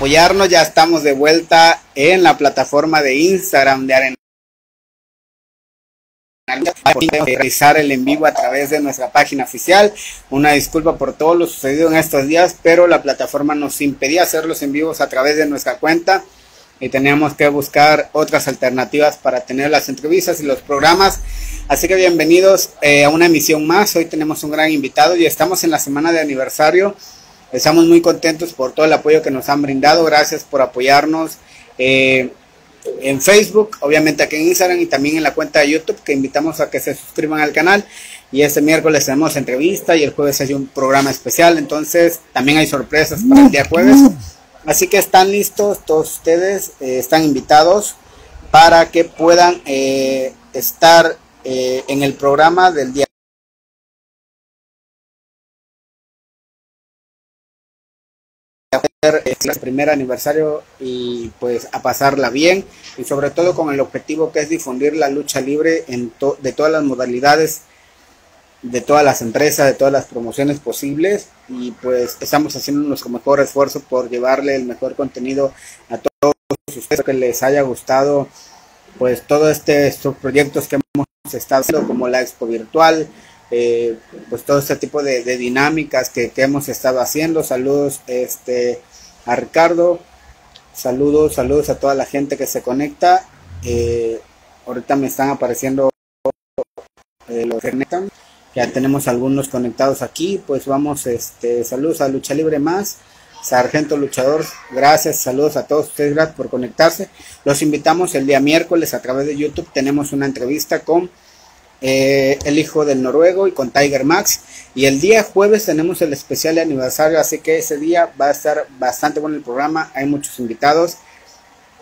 apoyarnos. Ya estamos de vuelta en la plataforma de Instagram de Arena. realizar el en vivo a través de nuestra página oficial. Una disculpa por todo lo sucedido en estos días, pero la plataforma nos impedía hacer los en vivos a través de nuestra cuenta y teníamos que buscar otras alternativas para tener las entrevistas y los programas. Así que bienvenidos eh, a una emisión más. Hoy tenemos un gran invitado y estamos en la semana de aniversario. Estamos muy contentos por todo el apoyo que nos han brindado. Gracias por apoyarnos eh, en Facebook, obviamente aquí en Instagram y también en la cuenta de YouTube que invitamos a que se suscriban al canal. Y este miércoles tenemos entrevista y el jueves hay un programa especial. Entonces también hay sorpresas para el día jueves. Así que están listos, todos ustedes eh, están invitados para que puedan eh, estar en el programa del día. El primer aniversario y pues a pasarla bien. Y sobre todo con el objetivo que es difundir la lucha libre en de todas las modalidades de todas las empresas, de todas las promociones posibles. Y pues estamos haciendo nuestro mejor esfuerzo por llevarle el mejor contenido a todos ustedes. Que les haya gustado pues todos este, estos proyectos que hemos estado haciendo como la expo virtual eh, pues todo este tipo de, dinámicas que, hemos estado haciendo. Saludos este a Ricardo. Saludos saludos a toda la gente que se conecta. Eh, ahorita me están apareciendo eh, los que conectan. Ya tenemos algunos conectados aquí, pues vamos, este, saludos a Lucha Libre Más, Sargento Luchador, gracias, saludos a todos ustedes, gracias por conectarse. Los invitamos el día miércoles a través de YouTube, tenemos una entrevista con eh, el hijo del noruego y con Tiger Max. Y el día jueves tenemos el especial de aniversario, así que ese día va a estar bastante bueno el programa, hay muchos invitados.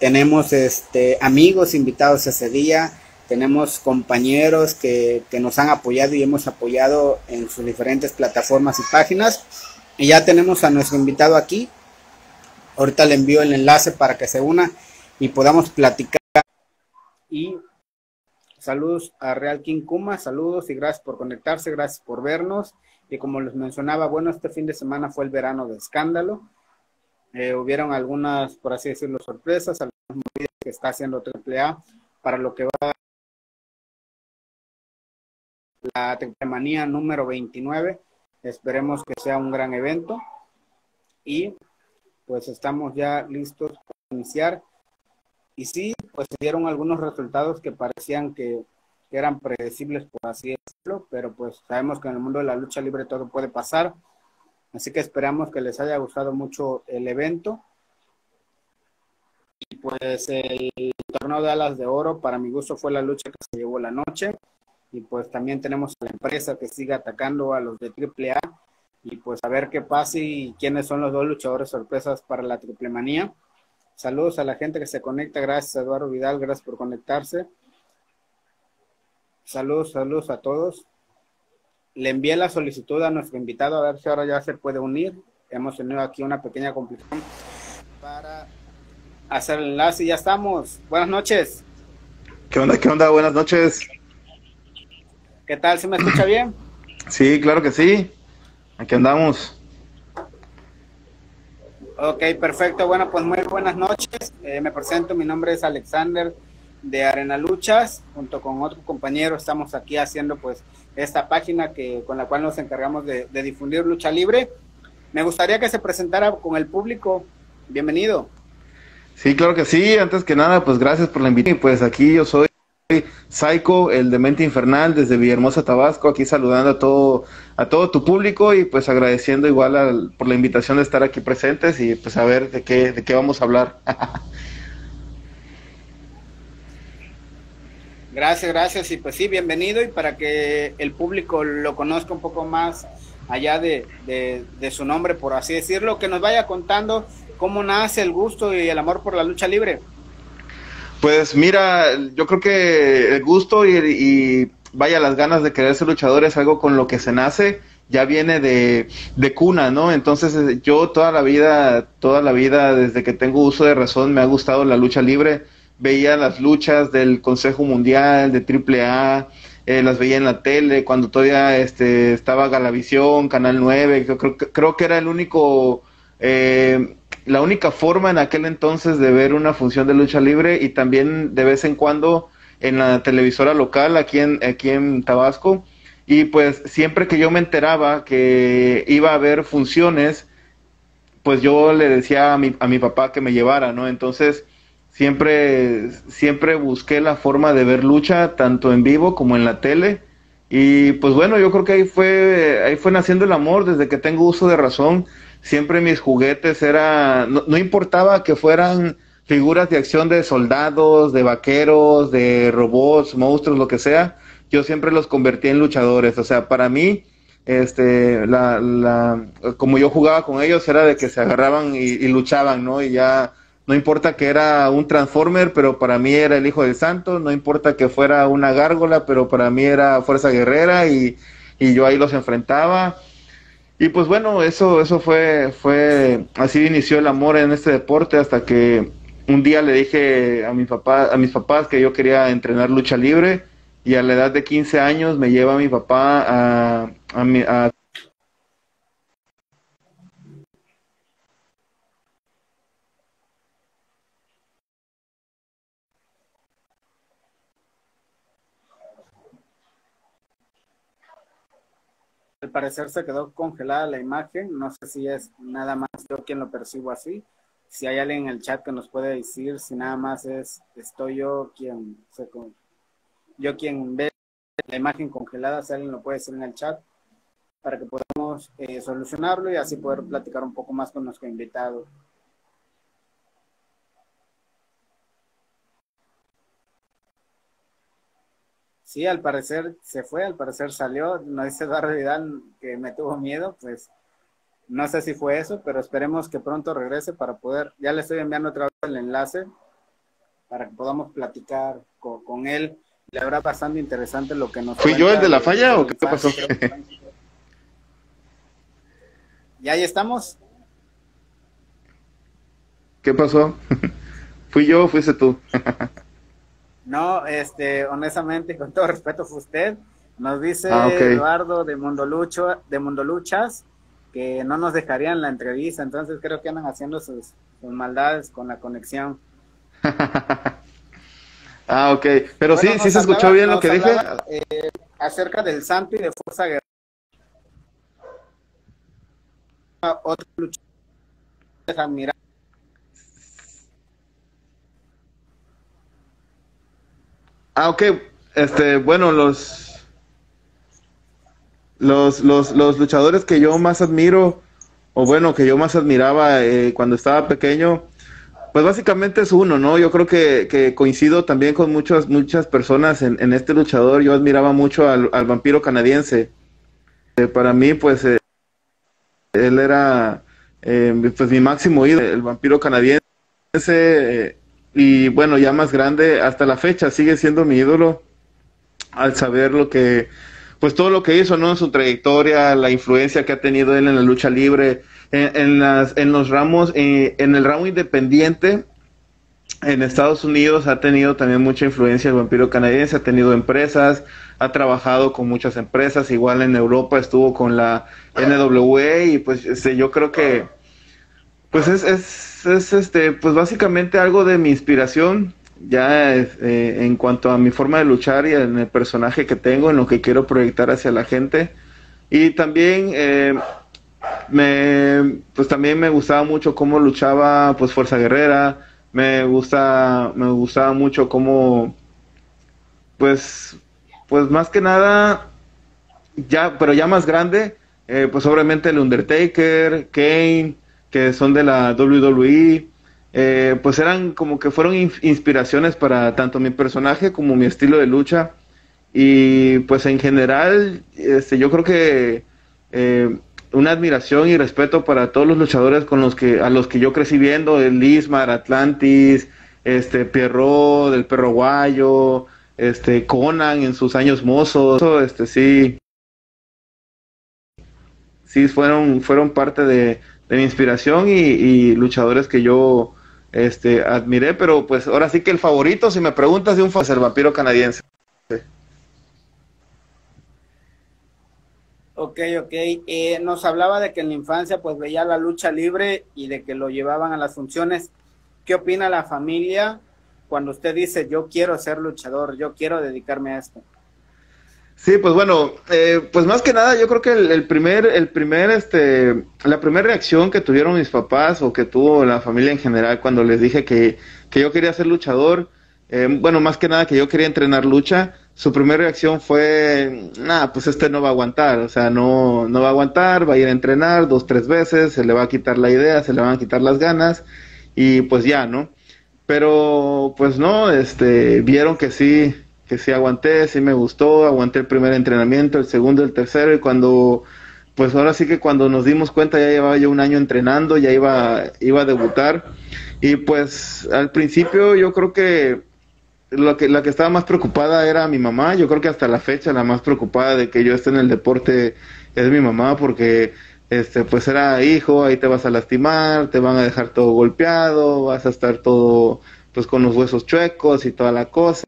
Tenemos este amigos invitados ese día tenemos compañeros que, nos han apoyado y hemos apoyado en sus diferentes plataformas y páginas. Y ya tenemos a nuestro invitado aquí. Ahorita le envío el enlace para que se una y podamos platicar. Y saludos a Real King Kuma, saludos y gracias por conectarse, gracias por vernos. Y como les mencionaba, bueno, este fin de semana fue el verano de escándalo. Eh, hubieron algunas, por así decirlo, sorpresas, algunas movidas que está haciendo AAA para lo que va la Teclemanía número 29. Esperemos que sea un gran evento y pues estamos ya listos para iniciar. Y sí, pues se dieron algunos resultados que parecían que, eran predecibles, por así decirlo, pero pues sabemos que en el mundo de la lucha libre todo puede pasar. Así que esperamos que les haya gustado mucho el evento. Y pues el torneo de alas de oro, para mi gusto, fue la lucha que se llevó la noche y pues también tenemos a la empresa que sigue atacando a los de AAA y pues a ver qué pasa y quiénes son los dos luchadores sorpresas para la triple manía. Saludos a la gente que se conecta, gracias Eduardo Vidal, gracias por conectarse. Saludos, saludos a todos. Le envié la solicitud a nuestro invitado a ver si ahora ya se puede unir. Hemos tenido aquí una pequeña complicación para hacer el enlace. Ya estamos. Buenas noches. ¿Qué onda? ¿Qué onda? Buenas noches. ¿Qué tal? ¿Se me escucha bien? Sí, claro que sí. Aquí andamos. Ok, perfecto. Bueno, pues muy buenas noches. Eh, me presento, mi nombre es Alexander de Arena Luchas. Junto con otro compañero estamos aquí haciendo pues esta página que con la cual nos encargamos de, de difundir lucha libre. Me gustaría que se presentara con el público. Bienvenido. Sí, claro que sí. Antes que nada, pues gracias por la invitación. Pues aquí yo soy Psycho, el demente infernal desde Villahermosa, Tabasco, aquí saludando a todo, a todo tu público y pues agradeciendo igual por la invitación de estar aquí presentes y pues a ver de qué, de qué vamos a hablar. gracias, gracias y pues sí, bienvenido y para que el público lo conozca un poco más allá de, de su nombre, por así decirlo, que nos vaya contando cómo nace el gusto y el amor por la lucha libre. Pues mira, yo creo que el gusto y, vaya las ganas de querer ser luchador es algo con lo que se nace, ya viene de, de, cuna, ¿no? Entonces eh, yo toda la vida, toda la vida, desde que tengo uso de razón, me ha gustado la lucha libre. Veía las luchas del Consejo Mundial, de AAA, eh, las veía en la tele, cuando todavía este, estaba Galavisión, Canal 9, yo creo, creo que era el único eh, la única forma en aquel entonces de ver una función de lucha libre y también de vez en cuando en la televisora local aquí en, aquí en Tabasco. Y pues siempre que yo me enteraba que iba a haber funciones, pues yo le decía a mi, a mi papá que me llevara, ¿no? Entonces siempre, siempre busqué la forma de ver lucha, tanto en vivo como en la tele. Y pues bueno, yo creo que ahí fue, ahí fue naciendo el amor desde que tengo uso de razón siempre mis juguetes era, no, importaba que fueran figuras de acción de soldados, de vaqueros, de robots, monstruos, lo que sea, yo siempre los convertía en luchadores. O sea, para mí, este, la, la, como yo jugaba con ellos, era de que se agarraban y, y, luchaban, ¿no? Y ya, no importa que era un Transformer, pero para mí era el Hijo del Santo, no importa que fuera una gárgola, pero para mí era Fuerza Guerrera y, y yo ahí los enfrentaba. Y pues bueno, eso, eso fue, fue, así inició el amor en este deporte hasta que un día le dije a mi papá, a mis papás que yo quería entrenar lucha libre y a la edad de 15 años me lleva mi papá a, a, mi, a al parecer se quedó congelada la imagen. No sé si es nada más yo quien lo percibo así. Si hay alguien en el chat que nos puede decir si nada más es estoy yo quien yo quien ve la imagen congelada, si alguien lo puede decir en el chat para que podamos eh, solucionarlo y así poder platicar un poco más con nuestro invitado. Sí, al parecer se fue, al parecer salió. No dice Eduardo Vidal que me tuvo miedo, pues no sé si fue eso, pero esperemos que pronto regrese para poder. Ya le estoy enviando otra vez el enlace para que podamos platicar con, él. Le habrá bastante interesante lo que nos. ¿Fui yo el de la falla o qué pasó? ¿Y ahí estamos? ¿Qué pasó? ¿Fui yo o fuiste tú? No, este, honestamente, con todo respeto, fue usted. Nos dice ah, Eduardo de Mundo, Lucho, de Mundo Luchas que no nos dejarían la entrevista, entonces creo que andan haciendo sus, maldades con la conexión. ah, ok, pero sí, sí se escuchó bien lo que dije. Eh, acerca del Santo y de Fuerza Guerrera. Otro luchador admirar Ah, ok. Este, bueno, los, los, los, los luchadores que yo más admiro, o bueno, que yo más admiraba eh, cuando estaba pequeño, pues básicamente es uno, ¿no? Yo creo que, coincido también con muchas, muchas personas en, este luchador. Yo admiraba mucho al, vampiro canadiense. Eh, para mí, pues, eh, él era pues mi máximo ídolo, el vampiro canadiense y bueno, ya más grande, hasta la fecha sigue siendo mi ídolo al saber lo que, pues todo lo que hizo, ¿no? En su trayectoria, la influencia que ha tenido él en la lucha libre, en, las, en los ramos, eh, en el ramo independiente, en Estados Unidos ha tenido también mucha influencia el vampiro canadiense, ha tenido empresas, ha trabajado con muchas empresas, igual en Europa estuvo con la NWE y pues este, yo creo que pues es, es, es, este, pues básicamente algo de mi inspiración, ya eh, en cuanto a mi forma de luchar y en el personaje que tengo, en lo que quiero proyectar hacia la gente. Y también, eh, me, pues también me gustaba mucho cómo luchaba, pues Fuerza Guerrera, me gusta, me gustaba mucho cómo, pues, pues más que nada, ya, pero ya más grande, eh, pues obviamente el Undertaker, Kane, que son de la WWE, eh, pues eran como que fueron inspiraciones para tanto mi personaje como mi estilo de lucha. Y pues en general, este, yo creo que eh, una admiración y respeto para todos los luchadores con los que, a los que yo crecí viendo, el Lismar, Atlantis, este, Pierrot, del Perro Guayo, este, Conan en sus años mozos, este, sí, sí fueron, fueron parte de, de inspiración y, luchadores que yo este, admiré, pero pues ahora sí que el favorito, si me preguntas de un es el vampiro canadiense. Ok, ok. Eh, nos hablaba de que en la infancia pues veía la lucha libre y de que lo llevaban a las funciones. ¿Qué opina la familia cuando usted dice yo quiero ser luchador, yo quiero dedicarme a esto? Sí, pues bueno, eh, pues más que nada yo creo que el, primer, el primer, este, la primera reacción que tuvieron mis papás o que tuvo la familia en general cuando les dije que, que yo quería ser luchador, eh, bueno, más que nada que yo quería entrenar lucha, su primera reacción fue, nada, pues este no va a aguantar, o sea, no, no va a aguantar, va a ir a entrenar dos, tres veces, se le va a quitar la idea, se le van a quitar las ganas y pues ya, ¿no? Pero pues no, este, vieron que sí, que sí aguanté, sí me gustó, aguanté el primer entrenamiento, el segundo, el tercero y cuando, pues ahora sí que cuando nos dimos cuenta ya llevaba yo un año entrenando, ya iba, iba a debutar y pues al principio yo creo que lo que, la que estaba más preocupada era mi mamá. Yo creo que hasta la fecha la más preocupada de que yo esté en el deporte es mi mamá porque este pues era hijo, ahí te vas a lastimar, te van a dejar todo golpeado, vas a estar todo pues con los huesos chuecos y toda la cosa.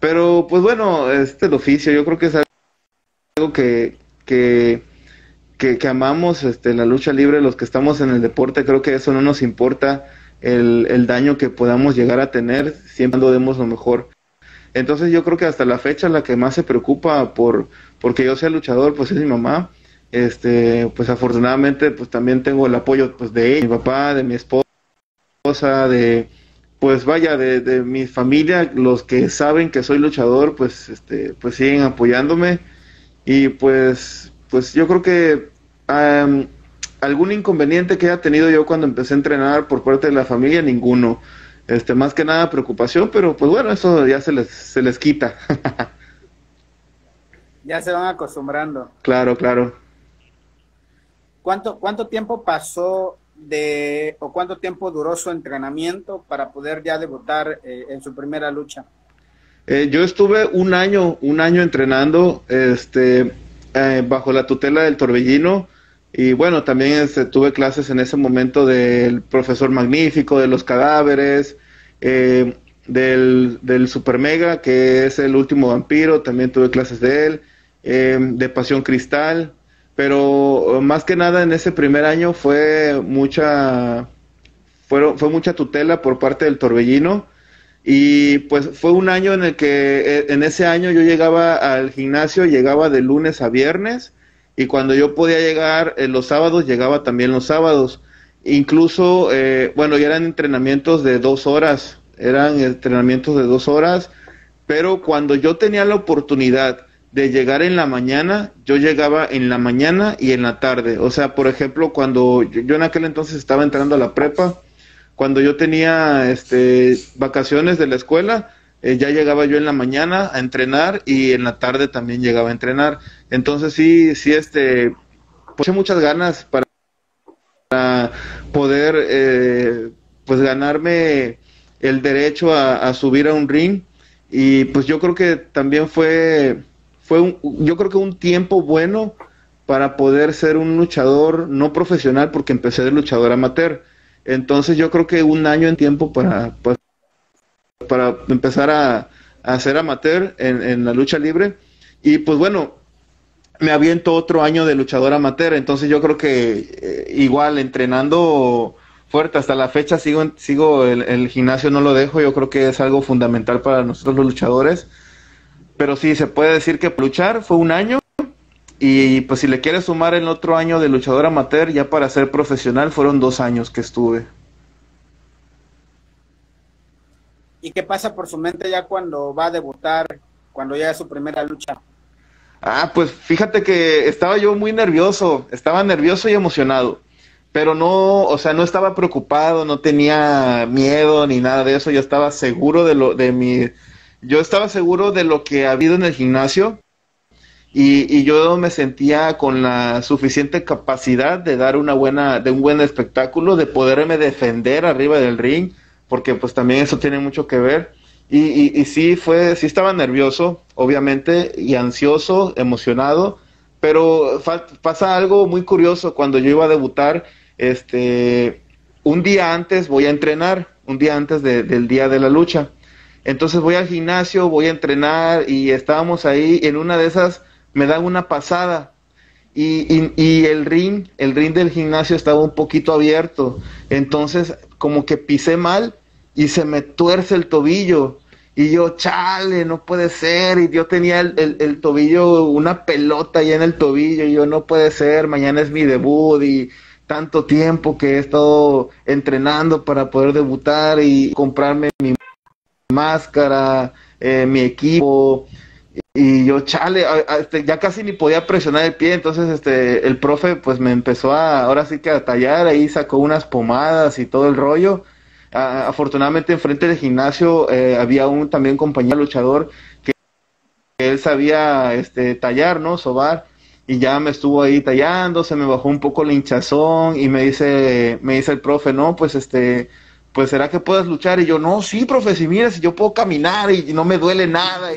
Pero pues bueno, este el oficio, yo creo que es algo que, que, que, que amamos este, la lucha libre, los que estamos en el deporte, creo que eso no nos importa el, el daño que podamos llegar a tener, siempre lo demos lo mejor. Entonces yo creo que hasta la fecha la que más se preocupa por porque yo sea luchador pues es mi mamá. Este, pues afortunadamente pues también tengo el apoyo pues de mi papá, de mi esposa, de pues vaya de, de mi familia, los que saben que soy luchador pues este pues siguen apoyándome y pues pues yo creo que algún inconveniente que haya tenido yo cuando empecé a entrenar por parte de la familia, ninguno. Este, más que nada preocupación, pero pues bueno, eso ya se les, se les quita. ya se van acostumbrando. Claro, claro. ¿Cuánto, cuánto tiempo pasó de, o cuánto tiempo duró su entrenamiento para poder ya debutar eh, en su primera lucha? Eh, yo estuve un año, un año entrenando, este, eh, bajo la tutela del Torbellino. Y bueno, también este, tuve clases en ese momento del profesor magnífico, de los cadáveres, del, del Super Mega, que es el último vampiro, también tuve clases de él, de Pasión Cristal, pero más que nada en ese primer año fue mucha, fueron, fue mucha tutela por parte del Torbellino. Y pues fue un año en el que eh, en ese año yo llegaba al gimnasio, llegaba de lunes a viernes, y cuando yo podía llegar en los sábados, llegaba también los sábados. Incluso, eh, bueno, ya eran entrenamientos de dos horas, eran entrenamientos de dos horas, pero cuando yo tenía la oportunidad de llegar en la mañana, yo llegaba en la mañana y en la tarde. O sea, por ejemplo, cuando yo, en aquel entonces estaba entrando a la prepa, cuando yo tenía este, vacaciones de la escuela, eh, ya llegaba yo en la mañana a entrenar y en la tarde también llegaba a entrenar. Entonces sí, sí, este, puse muchas ganas para, poder, eh, pues ganarme el derecho a, subir a un ring y pues yo creo que también fue, fue un, yo creo que un tiempo bueno para poder ser un luchador no profesional porque empecé de luchador amateur. Entonces yo creo que un año en tiempo para, pues, para empezar a, a ser amateur en, la lucha libre. Y pues bueno, me aviento otro año de luchador amateur, entonces yo creo que eh, igual entrenando fuerte hasta la fecha sigo sigo el, el, gimnasio no lo dejo yo creo que es algo fundamental para nosotros los luchadores pero sí se puede decir que luchar fue un año. Y pues si le quieres sumar el otro año de luchador amateur ya para ser profesional fueron dos años que estuve. ¿Y qué pasa por su mente ya cuando va a debutar, cuando ya es su primera lucha? Ah, pues fíjate que estaba yo muy nervioso, estaba nervioso y emocionado, pero no, o sea, no estaba preocupado, no tenía miedo ni nada de eso, yo estaba seguro de lo, de mi, yo estaba seguro de lo que ha habido en el gimnasio y, yo me sentía con la suficiente capacidad de dar una buena, de un buen espectáculo, de poderme defender arriba del ring, porque pues también eso tiene mucho que ver. Y, y, sí fue, sí estaba nervioso, obviamente, y ansioso, emocionado, pero pasa algo muy curioso cuando yo iba a debutar, este, un día antes voy a entrenar, un día antes del día de la lucha. Entonces voy al gimnasio, voy a entrenar y estábamos ahí, en una de esas me dan una pasada y, el ring, el ring del gimnasio estaba un poquito abierto. Entonces, como que pisé mal y se me tuerce el tobillo. Y yo, chale, no puede ser. Y yo tenía el, el, tobillo, una pelota ahí en el tobillo. Y yo, no puede ser, mañana es mi debut. Y tanto tiempo que he estado entrenando para poder debutar y comprarme mi máscara, eh, mi equipo. Y yo, chale, este, ya casi ni podía presionar el pie, entonces este, el profe pues me empezó a, ahora sí que a tallar, ahí sacó unas pomadas y todo el rollo. afortunadamente enfrente del gimnasio eh, había un también compañero luchador que, él sabía este, tallar, ¿no? Sobar, y ya me estuvo ahí tallando, se me bajó un poco la hinchazón y me dice, me dice el profe, no, pues este, pues será que puedas luchar y yo no sí profe si mira si yo puedo caminar y, no me duele nada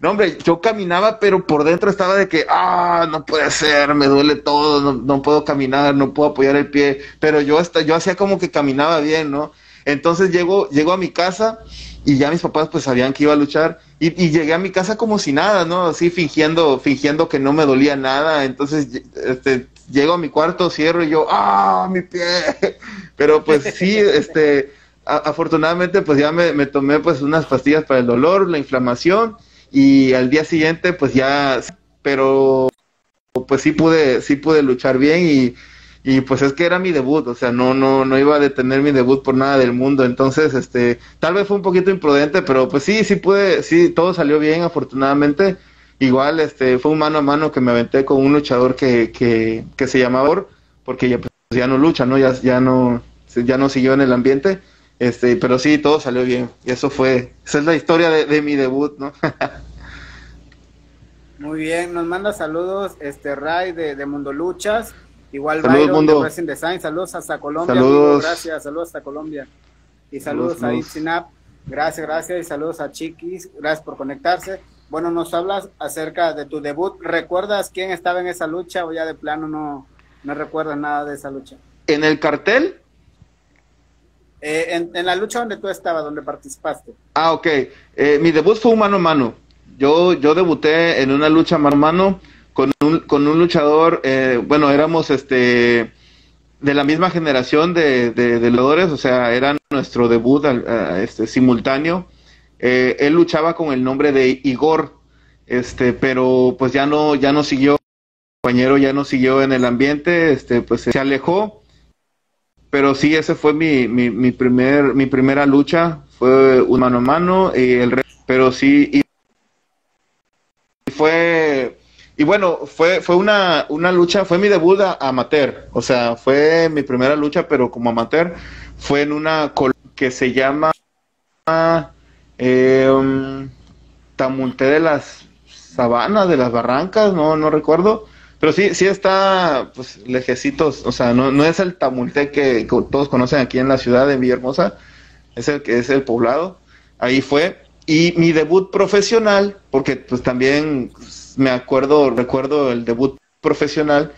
no hombre yo caminaba pero por dentro estaba de que ah no puede ser me duele todo no, puedo caminar no puedo apoyar el pie pero yo hasta yo hacía como que caminaba bien no entonces llego llego a mi casa y ya mis papás pues sabían que iba a luchar y, y, llegué a mi casa como si nada no así fingiendo fingiendo que no me dolía nada entonces este llego a mi cuarto cierro y yo ah mi pie. Pero pues sí este afortunadamente pues ya me, tomé pues unas pastillas para el dolor, la inflamación y al día siguiente pues ya, pero pues sí pude, sí pude luchar bien y, y pues es que era mi debut, o sea, no, no, no iba a detener mi debut por nada del mundo, entonces, este, tal vez fue un poquito imprudente, pero pues sí, sí pude, sí, todo salió bien, afortunadamente, igual, este, fue un mano a mano que me aventé con un luchador que, que, que se llamaba porque ya, pues, ya no lucha, ¿no? Ya, ya no, ya no siguió en el ambiente, este, pero sí, todo salió bien. Y eso fue, esa es la historia de, mi debut, ¿no? Muy bien, nos manda saludos este Ray de, Mundo Luchas, igual saludos, Mundo. de Design, saludos hasta Colombia, saludos. gracias, saludos hasta Colombia. Y saludos, a Itzinap, gracias, gracias, y saludos a Chiquis, gracias por conectarse. Bueno, nos hablas acerca de tu debut, ¿recuerdas quién estaba en esa lucha o ya de plano no, no recuerdas nada de esa lucha? En el cartel eh, en, la lucha donde tú estabas, donde participaste. Ah, ok. Eh, mi debut fue un mano a mano. Yo, yo debuté en una lucha mano a mano con un, con un luchador, eh, bueno, éramos este de la misma generación de, de, luchadores, o sea, era nuestro debut este, simultáneo. él luchaba con el nombre de Igor, este, pero pues ya no, ya no siguió, compañero ya no siguió en el ambiente, este, pues se alejó pero sí, ese fue mi, mi, mi, primer, mi primera lucha, fue un mano a mano, y el pero sí, y fue, y bueno, fue, fue una, una lucha, fue mi debut amateur, o sea, fue mi primera lucha, pero como amateur, fue en una que se llama eh, Tamunté de las Sabanas, de las Barrancas, no, no recuerdo, pero sí, sí está, pues, lejecitos, o sea, no, es el Tamulte que, todos conocen aquí en la ciudad de Villahermosa, es el que es el poblado, ahí fue. Y mi debut profesional, porque pues también me acuerdo, recuerdo el debut profesional,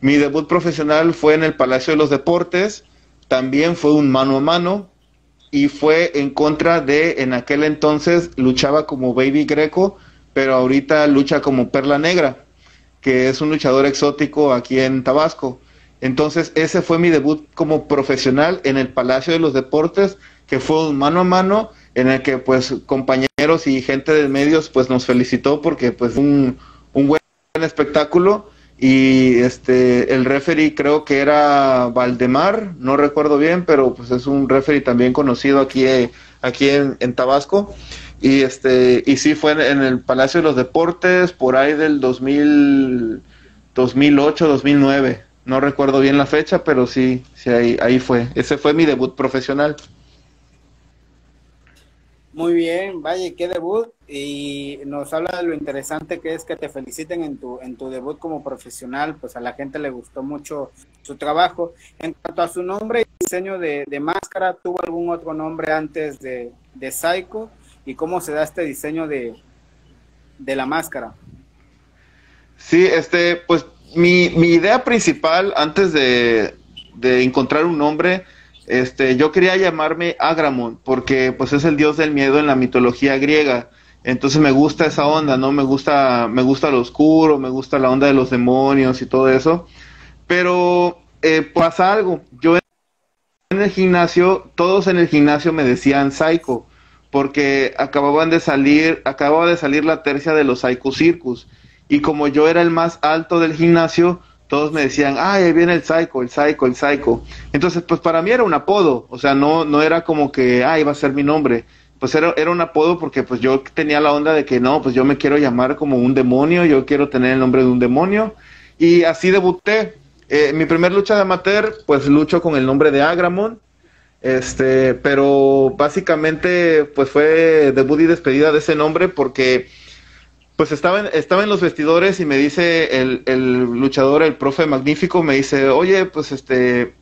mi debut profesional fue en el Palacio de los Deportes, también fue un mano a mano, y fue en contra de, en aquel entonces luchaba como Baby Greco, pero ahorita lucha como Perla Negra que es un luchador exótico aquí en Tabasco. Entonces, ese fue mi debut como profesional en el Palacio de los Deportes, que fue un mano a mano en el que pues compañeros y gente de medios pues nos felicitó porque pues un, un buen espectáculo y este el referee creo que era Valdemar, no recuerdo bien, pero pues es un referee también conocido aquí, aquí en, en Tabasco y este y sí fue en, el Palacio de los Deportes por ahí del 2000, 2008, 2009. No recuerdo bien la fecha, pero sí, sí ahí, ahí fue. Ese fue mi debut profesional. Muy bien, vaya, qué debut. Y nos habla de lo interesante que es que te feliciten en tu, en tu debut como profesional. Pues a la gente le gustó mucho su trabajo. En cuanto a su nombre y diseño de, máscara, ¿tuvo algún otro nombre antes de, de Psycho? Y cómo se da este diseño de, la máscara. Sí, este, pues mi, mi idea principal antes de, encontrar un nombre, este, yo quería llamarme Agramon, porque pues es el dios del miedo en la mitología griega. Entonces me gusta esa onda, ¿no? Me gusta, me gusta lo oscuro, me gusta la onda de los demonios y todo eso. Pero eh, pasa algo. Yo en el gimnasio, todos en el gimnasio me decían psycho, porque acababan de salir, acababa de salir la tercia de los Psycho Circus. Y como yo era el más alto del gimnasio, todos me decían, ay, ahí viene el psycho, el psycho, el psycho. Entonces, pues para mí era un apodo, o sea, no, no era como que, ay, va a ser mi nombre pues era, era un apodo porque pues yo tenía la onda de que no, pues yo me quiero llamar como un demonio, yo quiero tener el nombre de un demonio y así debuté. Eh, mi primer lucha de amateur, pues lucho con el nombre de Agramon, este, pero básicamente pues fue debut y despedida de ese nombre porque pues estaba en, estaba en los vestidores y me dice el, el luchador, el profe magnífico, me dice, oye, pues este,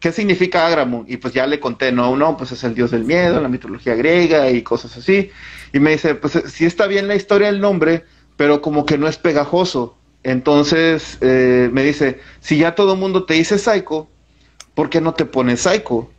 ¿qué significa Agramon? Y pues ya le conté, no, no, pues es el dios del miedo, la mitología griega y cosas así. Y me dice, pues sí está bien la historia del nombre, pero como que no es pegajoso. Entonces eh, me dice, si ya todo mundo te dice Psycho, ¿por qué no te pones Psycho?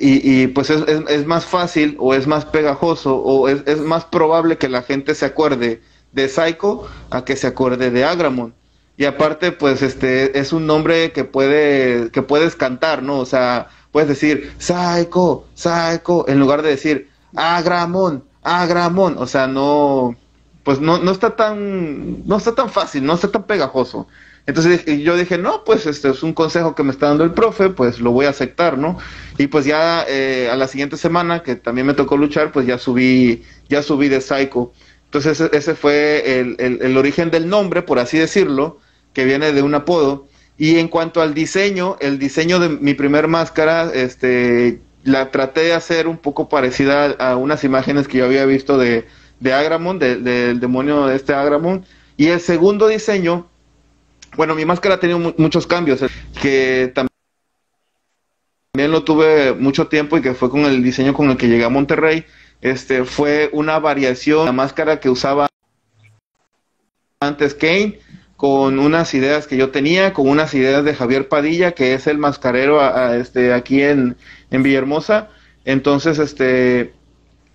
Y, pues es, es, más fácil o es más pegajoso o es, es más probable que la gente se acuerde de Psycho a que se acuerde de Agramon. Y aparte pues este es un nombre que puede que puedes cantar no o sea puedes decir Psycho Psycho en lugar de decir Agramón Agramón o sea no pues no no está tan no está tan fácil no está tan pegajoso entonces yo dije no pues este es un consejo que me está dando el profe pues lo voy a aceptar no y pues ya eh, a la siguiente semana que también me tocó luchar pues ya subí ya subí de Psycho entonces ese, fue el, el, el origen del nombre por así decirlo que viene de un apodo. Y en cuanto al diseño, el diseño de mi primer máscara, este, la traté de hacer un poco parecida a, unas imágenes que yo había visto de, de Agramon, del demonio de este Agramon. Y el segundo diseño, bueno, mi máscara ha tenido muchos cambios, que también lo tuve mucho tiempo y que fue con el diseño con el que llegué a Monterrey. Este fue una variación, la máscara que usaba antes Kane con unas ideas que yo tenía, con unas ideas de Javier Padilla, que es el mascarero este, aquí en, en Villahermosa. Entonces, este,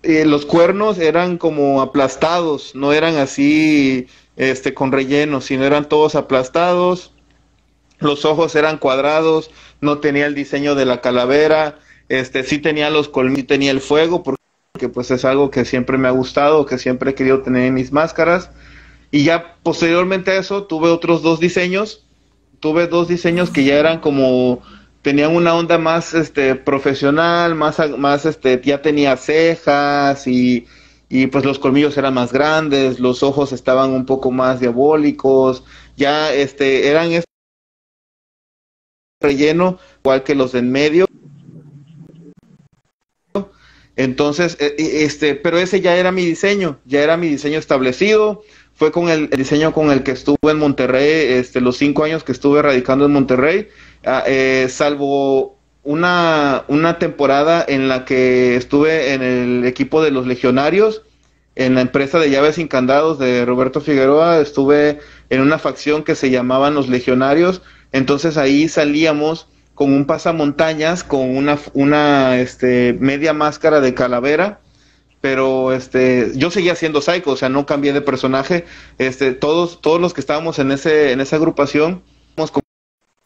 eh, los cuernos eran como aplastados, no eran así este, con relleno, sino eran todos aplastados. Los ojos eran cuadrados, no tenía el diseño de la calavera, este, sí tenía los colmillos, tenía el fuego, porque pues es algo que siempre me ha gustado, que siempre he querido tener en mis máscaras. Y ya posteriormente a eso tuve otros dos diseños. Tuve dos diseños que ya eran como tenían una onda más este profesional, más más este ya tenía cejas y, y pues los colmillos eran más grandes, los ojos estaban un poco más diabólicos, ya este eran relleno igual que los de en medio. Entonces, e, e, este, pero ese ya era mi diseño, ya era mi diseño establecido fue con el, diseño con el que estuve en Monterrey, este, los cinco años que estuve radicando en Monterrey, ah, eh, salvo una, una temporada en la que estuve en el equipo de los legionarios, en la empresa de llaves sin candados de Roberto Figueroa, estuve en una facción que se llamaban los legionarios, entonces ahí salíamos con un pasamontañas, con una, una este, media máscara de calavera, pero este yo seguía siendo Psycho, o sea, no cambié de personaje. Este todos todos los que estábamos en ese en esa agrupación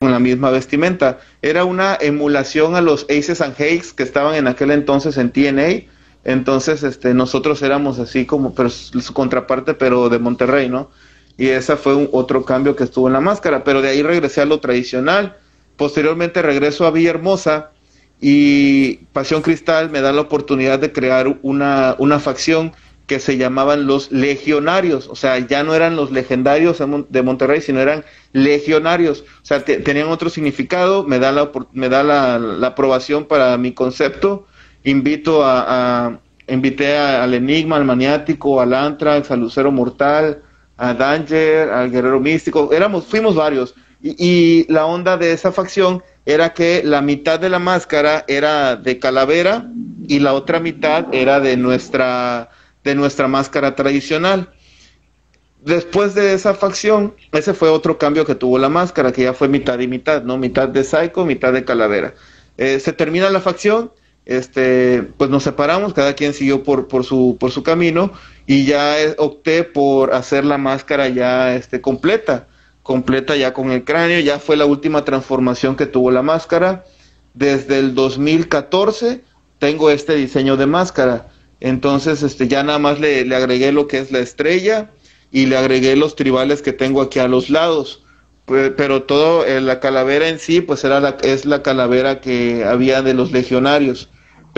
con la misma vestimenta. Era una emulación a los Aces and Hakes que estaban en aquel entonces en TNA. Entonces, este nosotros éramos así como su contraparte pero de Monterrey, ¿no? Y ese fue un, otro cambio que estuvo en la máscara, pero de ahí regresé a lo tradicional. Posteriormente regreso a Villahermosa y Pasión Cristal me da la oportunidad de crear una, una facción que se llamaban los legionarios, o sea, ya no eran los legendarios de Monterrey, sino eran legionarios, o sea, tenían otro significado, me da la, me da la, aprobación para mi concepto, invito a, invité al Enigma, al Maniático, al Antrax, al Lucero Mortal, a Danger, al Guerrero Místico, éramos, fuimos varios, y la onda de esa facción era que la mitad de la máscara era de calavera y la otra mitad era de nuestra, de nuestra máscara tradicional. Después de esa facción, ese fue otro cambio que tuvo la máscara, que ya fue mitad y mitad, ¿no? Mitad de Psycho, mitad de calavera. Eh, se termina la facción, este, pues nos separamos, cada quien siguió por, por, su, por su camino y ya opté por hacer la máscara ya este, completa, completa ya con el cráneo, ya fue la última transformación que tuvo la máscara. Desde el 2014 tengo este diseño de máscara, entonces este, ya nada más le, le agregué lo que es la estrella y le agregué los tribales que tengo aquí a los lados pero todo eh, la calavera en sí pues era la, es la calavera que había de los legionarios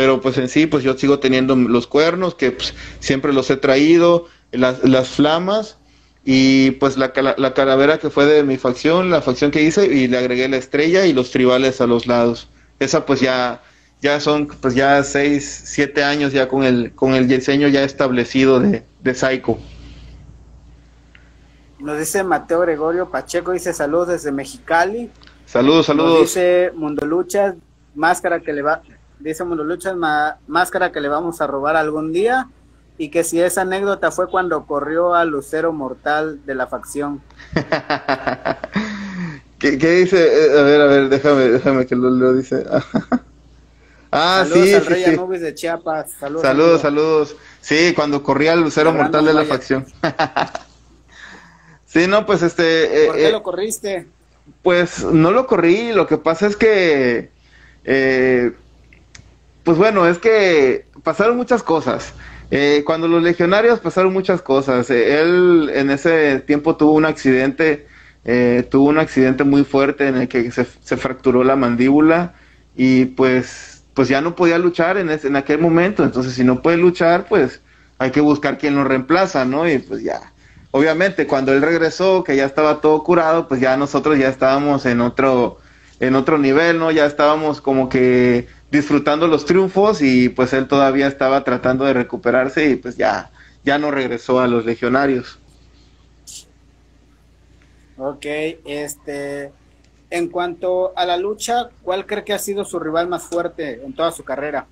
pero pues en sí, pues yo sigo teniendo los cuernos, que pues, siempre los he traído, las, las flamas, y pues la, la, calavera que fue de mi facción, la facción que hice, y le agregué la estrella y los tribales a los lados. Esa pues ya, ya son pues ya seis, siete años ya con el, con el diseño ya establecido de, de Psycho. Nos dice Mateo Gregorio Pacheco, dice saludos desde Mexicali. Saludos, saludos. Nos dice Mundo Lucha, máscara que le va, dice Mundo Lucha, máscara que le vamos a robar algún día y que si esa anécdota fue cuando corrió al lucero mortal de la facción. ¿Qué, dice? Eh, a ver, a ver, déjame, déjame que lo, dice. ah, saludos sí, al Rey Anubis de Chiapas. Saludos, saludos, saludos. Sí, cuando corría al lucero mortal de la facción. sí, no, pues este... Eh, ¿Por qué eh, lo corriste? Pues no lo corrí, lo que pasa es que... Eh, pues bueno, es que pasaron muchas cosas. Eh, cuando los legionarios pasaron muchas cosas. Él en ese tiempo tuvo un accidente, tuvo un accidente muy fuerte en el que se, fracturó la mandíbula y pues, pues ya no podía luchar en, ese, en aquel momento. Entonces, si no puede luchar, pues hay que buscar quien lo reemplaza, ¿no? Y pues ya. Obviamente, cuando él regresó, que ya estaba todo curado, pues ya nosotros ya estábamos en otro, en otro nivel, ¿no? Ya estábamos como que disfrutando los triunfos y pues él todavía estaba tratando de recuperarse y pues ya, ya no regresó a los legionarios. Ok, este, en cuanto a la lucha, ¿cuál cree que ha sido su rival más fuerte en toda su carrera?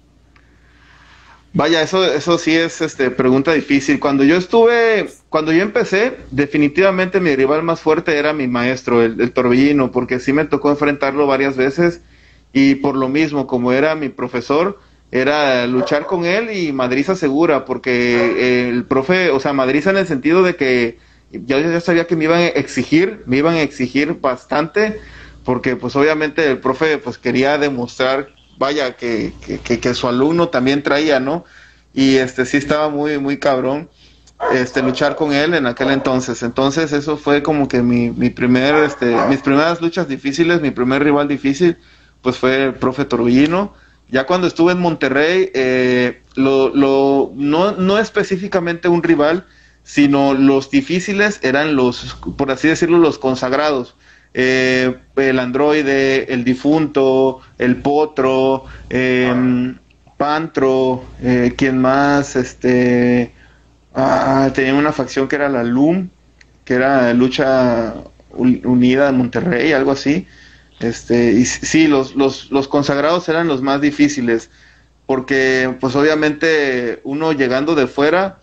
Vaya, eso, eso sí es este, pregunta difícil. Cuando yo estuve, cuando yo empecé, definitivamente mi rival más fuerte era mi maestro, el, el Torbellino, porque sí me tocó enfrentarlo varias veces y por lo mismo, como era mi profesor, era luchar con él y madriza segura, porque el profe, o sea, madriza en el sentido de que yo ya sabía que me iban a exigir, me iban a exigir bastante, porque pues obviamente el profe pues quería demostrar, vaya, que, que, que, su alumno también traía, ¿no? Y este sí estaba muy, muy cabrón este luchar con él en aquel entonces. Entonces eso fue como que mi, mi primer, este, mis primeras luchas difíciles, mi primer rival difícil pues fue el profe Torbellino. Ya cuando estuve en Monterrey, eh, lo, lo, no, no específicamente un rival, sino los difíciles eran los, por así decirlo, los consagrados. Eh, el androide, el difunto, el potro, eh, Pantro, eh, ¿quién más? Este, ah, tenía una facción que era la LUM, que era Lucha Unida de Monterrey, algo así. Este, y sí, los, los, los consagrados eran los más difíciles, porque pues obviamente uno llegando de fuera,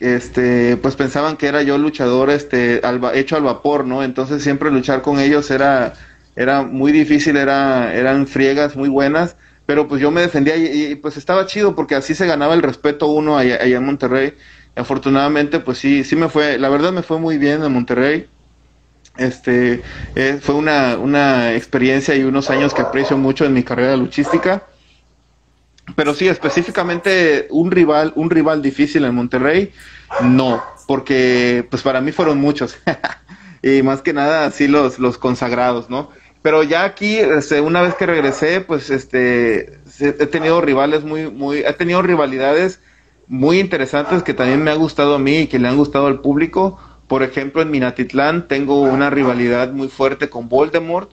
este, pues pensaban que era yo luchador este, hecho al vapor, ¿no? Entonces siempre luchar con ellos era, era muy difícil, era, eran friegas muy buenas, pero pues yo me defendía y, pues estaba chido porque así se ganaba el respeto uno allá, allá en Monterrey. Afortunadamente, pues sí, sí me fue, la verdad me fue muy bien en Monterrey este, eh, fue una, una experiencia y unos años que aprecio mucho en mi carrera luchística. Pero sí, específicamente un rival, un rival difícil en Monterrey, no, porque pues para mí fueron muchos. y más que nada así los, los consagrados, ¿no? Pero ya aquí, este, una vez que regresé, pues este, he tenido rivales muy, muy, he tenido rivalidades muy interesantes que también me ha gustado a mí y que le han gustado al público por ejemplo, en Minatitlán tengo una rivalidad muy fuerte con Voldemort.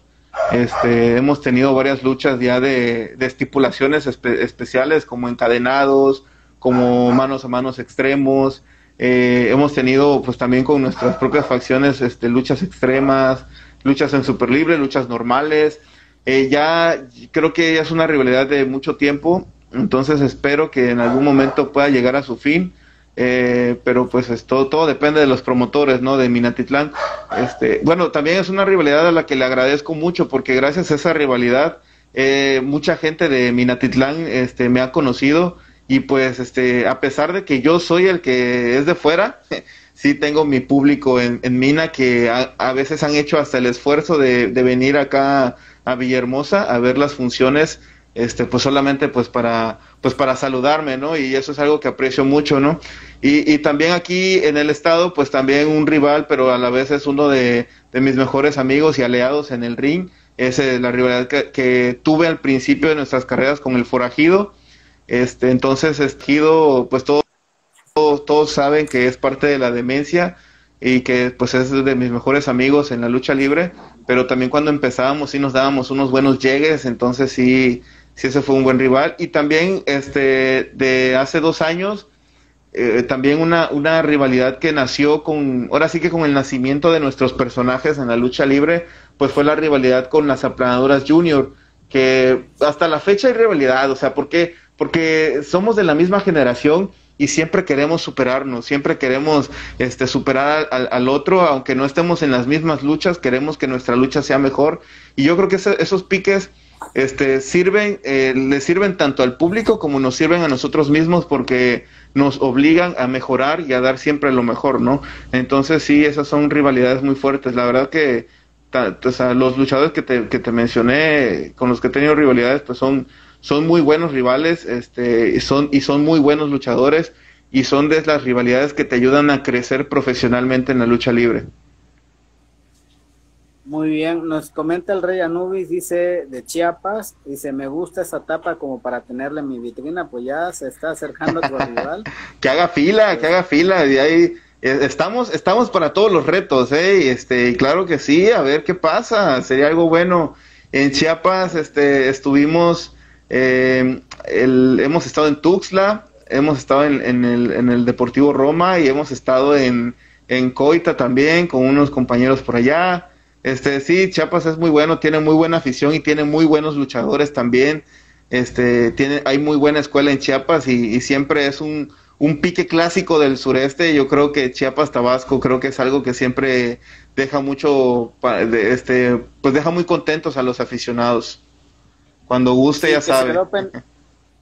Este, hemos tenido varias luchas ya de, estipulaciones especiales como encadenados, como manos a manos extremos. Eh, hemos tenido pues también con nuestras propias facciones este, luchas extremas, luchas en super libre, luchas normales. Eh, ya creo que ya es una rivalidad de mucho tiempo, entonces espero que en algún momento pueda llegar a su fin eh, pero pues es todo, depende de los promotores, ¿no? De Minatitlán. Este, bueno, también es una rivalidad a la que le agradezco mucho porque gracias a esa rivalidad eh, mucha gente de Minatitlán este, me ha conocido y pues este, a pesar de que yo soy el que es de fuera, sí tengo mi público en, Mina que a, veces han hecho hasta el esfuerzo de, de venir acá a Villahermosa a ver las funciones este pues solamente pues para pues para saludarme no y eso es algo que aprecio mucho no y, y también aquí en el estado pues también un rival pero a la vez es uno de, de mis mejores amigos y aliados en el ring. Es eh, la rivalidad que, tuve al principio de nuestras carreras con el forajido. Este entonces esquido pues todos, todos saben que es parte de la demencia y que pues es de mis mejores amigos en la lucha libre. Pero también cuando empezábamos sí nos dábamos unos buenos llegues. Entonces sí sí ese fue un buen rival. Y también este de hace dos años, eh, también una, una rivalidad que nació con, ahora sí que con el nacimiento de nuestros personajes en la lucha libre, pues fue la rivalidad con las aplanadoras junior, que hasta la fecha hay rivalidad, o sea, ¿por qué? Porque somos de la misma generación y siempre queremos superarnos, siempre queremos este, superar al, al, otro, aunque no estemos en las mismas luchas, queremos que nuestra lucha sea mejor. Y yo creo que esos piques este, sirven, eh, le sirven tanto al público como nos sirven a nosotros mismos porque nos obligan a mejorar y a dar siempre lo mejor, ¿no? Entonces sí, esas son rivalidades muy fuertes. La verdad que los luchadores que te, que te mencioné, con los que he tenido rivalidades, pues son, son muy buenos rivales este, y, son, y son muy buenos luchadores y son de las rivalidades que te ayudan a crecer profesionalmente en la lucha libre. Muy bien, nos comenta el rey Anubis, dice de Chiapas, dice, me gusta esa tapa como para tenerla en mi vitrina, pues ya se está acercando tu rival. que haga fila, que haga fila, y ahí eh, estamos, estamos para todos los retos, eh, y este, y claro que sí, a ver qué pasa, sería algo bueno. En Chiapas, este, estuvimos, eh, el, hemos estado en Tuxtla, hemos estado en, en, el, en el Deportivo Roma y hemos estado en, en Coita también con unos compañeros por allá este, sí, Chiapas es muy bueno, tiene muy buena afición y tiene muy buenos luchadores también. Este, tiene, hay muy buena escuela en Chiapas y, siempre es un, un, pique clásico del sureste. Yo creo que Chiapas Tabasco creo que es algo que siempre deja mucho, este, pues deja muy contentos a los aficionados. Cuando guste ya sabe.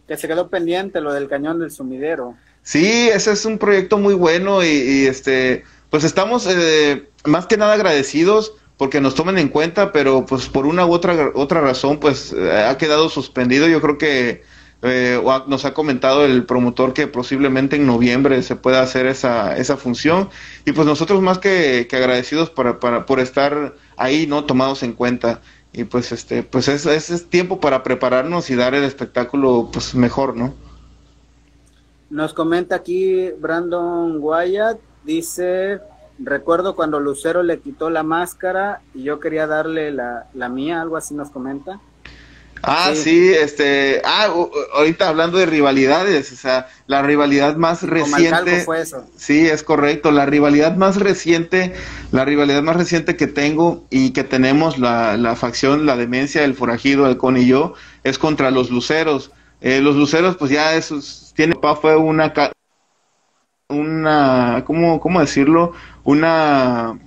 que se quedó pendiente lo del cañón del sumidero. Sí, ese es un proyecto muy bueno y, este, pues estamos eh, más que nada agradecidos porque nos tomen en cuenta, pero pues por una u otra, otra razón, pues eh, ha quedado suspendido. Yo creo que eh, nos ha comentado el promotor que posiblemente en noviembre se pueda hacer esa, esa función. Y pues nosotros más que, agradecidos para, para, por estar ahí, ¿no? Tomados en cuenta. Y pues este, pues es, es, tiempo para prepararnos y dar el espectáculo pues mejor, ¿no? Nos comenta aquí Brandon Wyatt, dice Recuerdo cuando Lucero le quitó la máscara y yo quería darle la, la mía, algo así nos comenta. Ah, sí. este, ah, ahorita hablando de rivalidades, o sea, la rivalidad más reciente. Fue eso. Sí, es correcto, la rivalidad más reciente, la rivalidad más reciente que tengo y que tenemos la, la facción, la demencia, el forajido, el con y yo, es contra los luceros. Eh, los luceros, pues ya esos, tiene, fue una, una, ¿cómo, cómo decirlo? Una,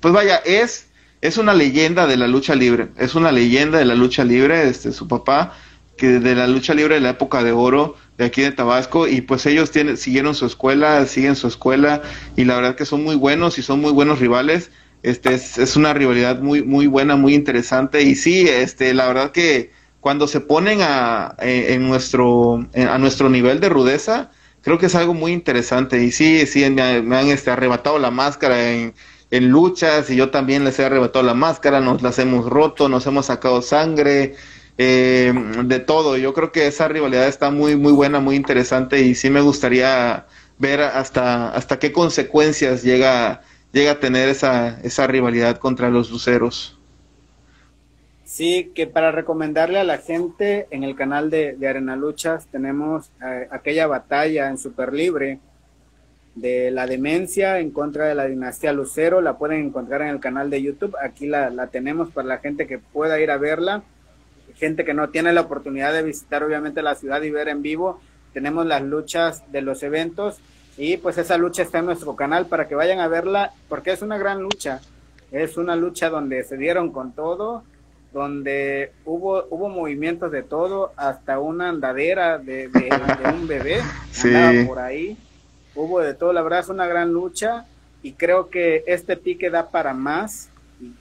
pues vaya, es, es una leyenda de la lucha libre, es una leyenda de la lucha libre, este, su papá, que de la lucha libre de la época de oro de aquí de Tabasco, y pues ellos tienen, siguieron su escuela, siguen su escuela, y la verdad que son muy buenos y son muy buenos rivales, este, es, es una rivalidad muy, muy buena, muy interesante, y sí, este, la verdad que cuando se ponen a, en, nuestro, a nuestro nivel de rudeza, creo que es algo muy interesante. Y sí, sí, me, han este, arrebatado la máscara en, en, luchas y yo también les he arrebatado la máscara, nos las hemos roto, nos hemos sacado sangre, eh, de todo. Yo creo que esa rivalidad está muy, muy buena, muy interesante y sí me gustaría ver hasta, hasta qué consecuencias llega, llega a tener esa, esa rivalidad contra los luceros. Sí, que para recomendarle a la gente en el canal de, Arena Luchas tenemos eh, aquella batalla en Super Libre de la demencia en contra de la dinastía Lucero, la pueden encontrar en el canal de YouTube, aquí la, la tenemos para la gente que pueda ir a verla, gente que no tiene la oportunidad de visitar obviamente la ciudad y ver en vivo, tenemos las luchas de los eventos y pues esa lucha está en nuestro canal para que vayan a verla porque es una gran lucha, es una lucha donde se dieron con todo, donde hubo, hubo movimientos de todo, hasta una andadera de, un bebé sí. por ahí, hubo de todo, la verdad es una gran lucha y creo que este pique da para más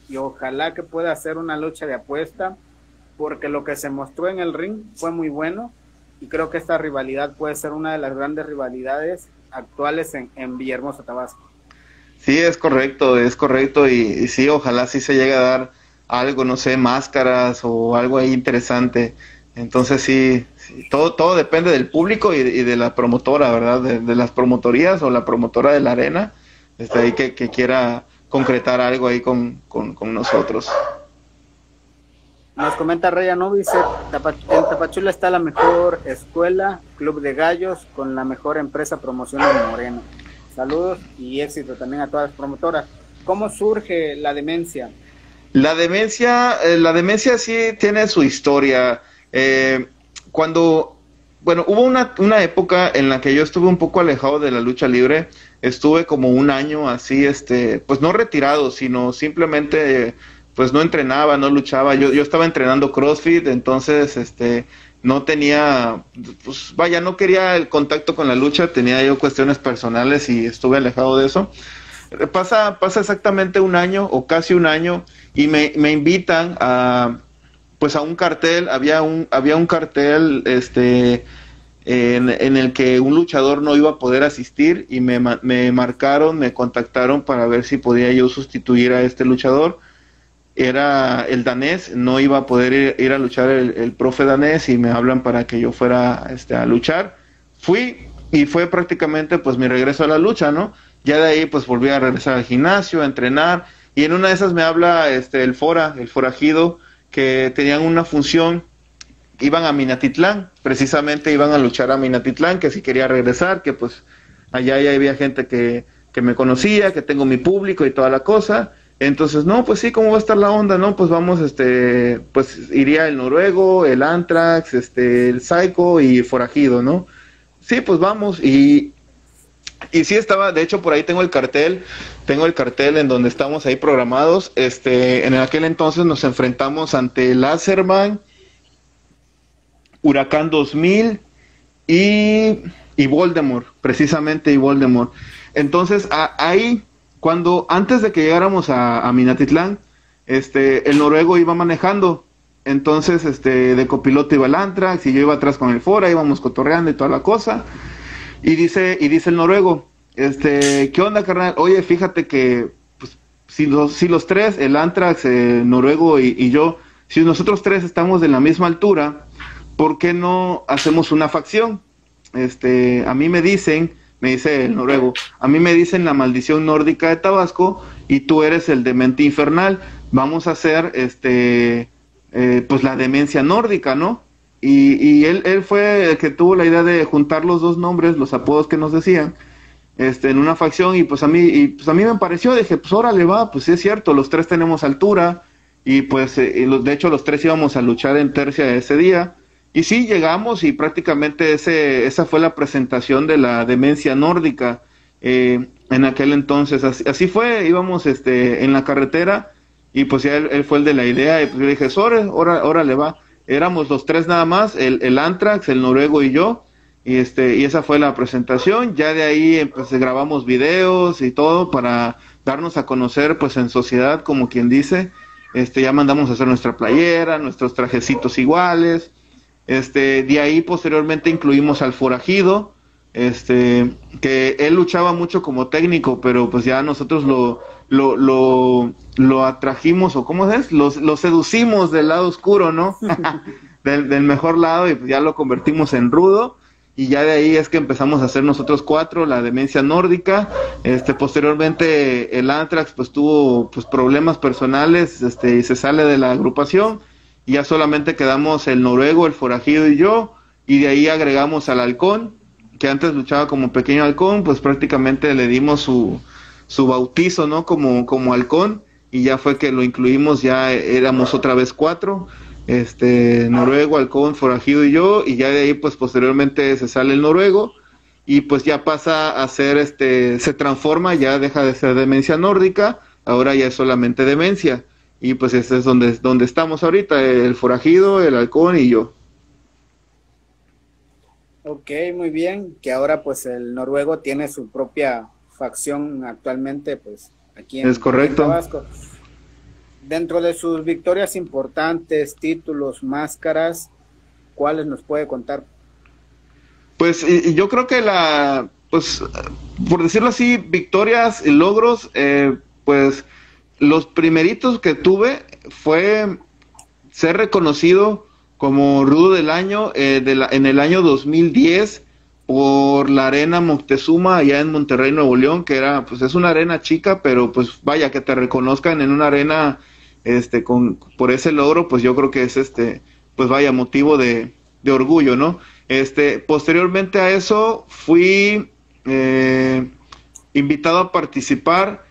y, ojalá que pueda ser una lucha de apuesta porque lo que se mostró en el ring fue muy bueno y creo que esta rivalidad puede ser una de las grandes rivalidades actuales en, en Villahermosa, Tabasco. Sí, es correcto, es correcto y, y sí, ojalá sí se llegue a dar algo, no sé, máscaras o algo ahí interesante. Entonces sí, todo, todo depende del público y, de la promotora, ¿verdad? De, las promotorías o la promotora de la arena, está ahí que, quiera concretar algo ahí con, nosotros. Nos comenta Rey dice, en Tapachula está la mejor escuela, club de gallos, con la mejor empresa promoción en Moreno. Saludos y éxito también a todas las promotoras. ¿Cómo surge la demencia? La demencia, eh, la demencia sí tiene su historia. Eh, cuando, bueno, hubo una, una época en la que yo estuve un poco alejado de la lucha libre. Estuve como un año así, este, pues no retirado, sino simplemente, pues no entrenaba, no luchaba. Yo, yo estaba entrenando CrossFit, entonces, este, no tenía, pues vaya, no quería el contacto con la lucha, tenía yo cuestiones personales y estuve alejado de eso. Pasa, pasa exactamente un año o casi un año y me, me invitan a pues a un cartel, había un, había un cartel este en, el que un luchador no iba a poder asistir y me, me, marcaron, me contactaron para ver si podía yo sustituir a este luchador. Era el danés, no iba a poder ir, a luchar el, el, profe danés y me hablan para que yo fuera este, a luchar. Fui y fue prácticamente pues mi regreso a la lucha, ¿no? Ya de ahí pues volví a regresar al gimnasio, a entrenar y en una de esas me habla este el Fora, el forajido, que tenían una función, iban a Minatitlán, precisamente iban a luchar a Minatitlán, que si quería regresar, que pues allá ya había gente que, que me conocía, que tengo mi público y toda la cosa. Entonces, no, pues sí, ¿cómo va a estar la onda? No, pues vamos, este, pues iría el noruego, el Antrax, este, el Psycho y Forajido, ¿no? Sí, pues vamos. Y y sí estaba, de hecho por ahí tengo el cartel, tengo el cartel en donde estamos ahí programados. Este, en aquel entonces nos enfrentamos ante Laserman, Huracán 2000 y, y Voldemort, precisamente y Voldemort. Entonces ahí, cuando antes de que llegáramos a, a Minatitlán, este, el noruego iba manejando. Entonces, este, de copiloto iba el Antrax y yo iba atrás con el Fora, íbamos cotorreando y toda la cosa. Y dice, y dice el noruego, este, ¿qué onda, carnal? Oye, fíjate que pues, si, los, si los tres, el Antrax, el noruego y, yo, si nosotros tres estamos de la misma altura, ¿por qué no hacemos una facción? Este, a mí me dicen, me dice el noruego, a mí me dicen la maldición nórdica de Tabasco y tú eres el demente infernal. Vamos a hacer, este, eh, pues la demencia nórdica, ¿no? Y, y él, él fue el que tuvo la idea de juntar los dos nombres, los apodos que nos decían, este, en una facción y pues a mí, y pues a mí me pareció, dije, pues órale va, pues es cierto, los tres tenemos altura y pues eh, de hecho los tres íbamos a luchar en tercia ese día y sí llegamos y prácticamente ese, esa fue la presentación de la demencia nórdica eh, en aquel entonces, así, fue, íbamos este, en la carretera y pues ya él, fue el de la idea y pues yo dije, órale, órale va éramos los tres nada más, el, el Antrax, el noruego y yo, y este, y esa fue la presentación, ya de ahí pues grabamos videos y todo para darnos a conocer pues en sociedad, como quien dice, este, ya mandamos a hacer nuestra playera, nuestros trajecitos iguales, este, de ahí posteriormente incluimos al forajido, este, que él luchaba mucho como técnico, pero pues ya nosotros lo, lo, lo, atrajimos, o cómo es, lo, lo seducimos del lado oscuro, ¿no? del, del, mejor lado y pues ya lo convertimos en rudo. Y ya de ahí es que empezamos a hacer nosotros cuatro, la demencia nórdica. Este, posteriormente el Antrax pues tuvo pues problemas personales, este, y se sale de la agrupación. Y ya solamente quedamos el noruego, el forajido y yo. Y de ahí agregamos al halcón, que antes luchaba como pequeño halcón, pues prácticamente le dimos su, su bautizo, ¿no? Como, como halcón, y ya fue que lo incluimos, ya éramos otra vez cuatro, este, noruego, halcón, forajido y yo, y ya de ahí, pues posteriormente se sale el noruego, y pues ya pasa a ser, este, se transforma, ya deja de ser demencia nórdica, ahora ya es solamente demencia. y pues este es donde, donde estamos ahorita, el forajido, el halcón y yo. Ok, muy bien, que ahora pues el noruego tiene su propia facción actualmente pues aquí en, es correcto. Tabasco. Dentro de sus victorias importantes, títulos, máscaras, ¿cuáles nos puede contar? Pues yo creo que la, pues, por decirlo así, victorias y logros, eh, pues los primeritos que tuve fue ser reconocido como rudo del año eh, de en el año 2010 por la arena Moctezuma allá en Monterrey, Nuevo León, que era, pues es una arena chica, pero pues vaya, que te reconozcan en una arena, este, con, por ese logro, pues yo creo que es este, pues vaya, motivo de, de orgullo, ¿no? Este, posteriormente a eso fui eh, invitado a participar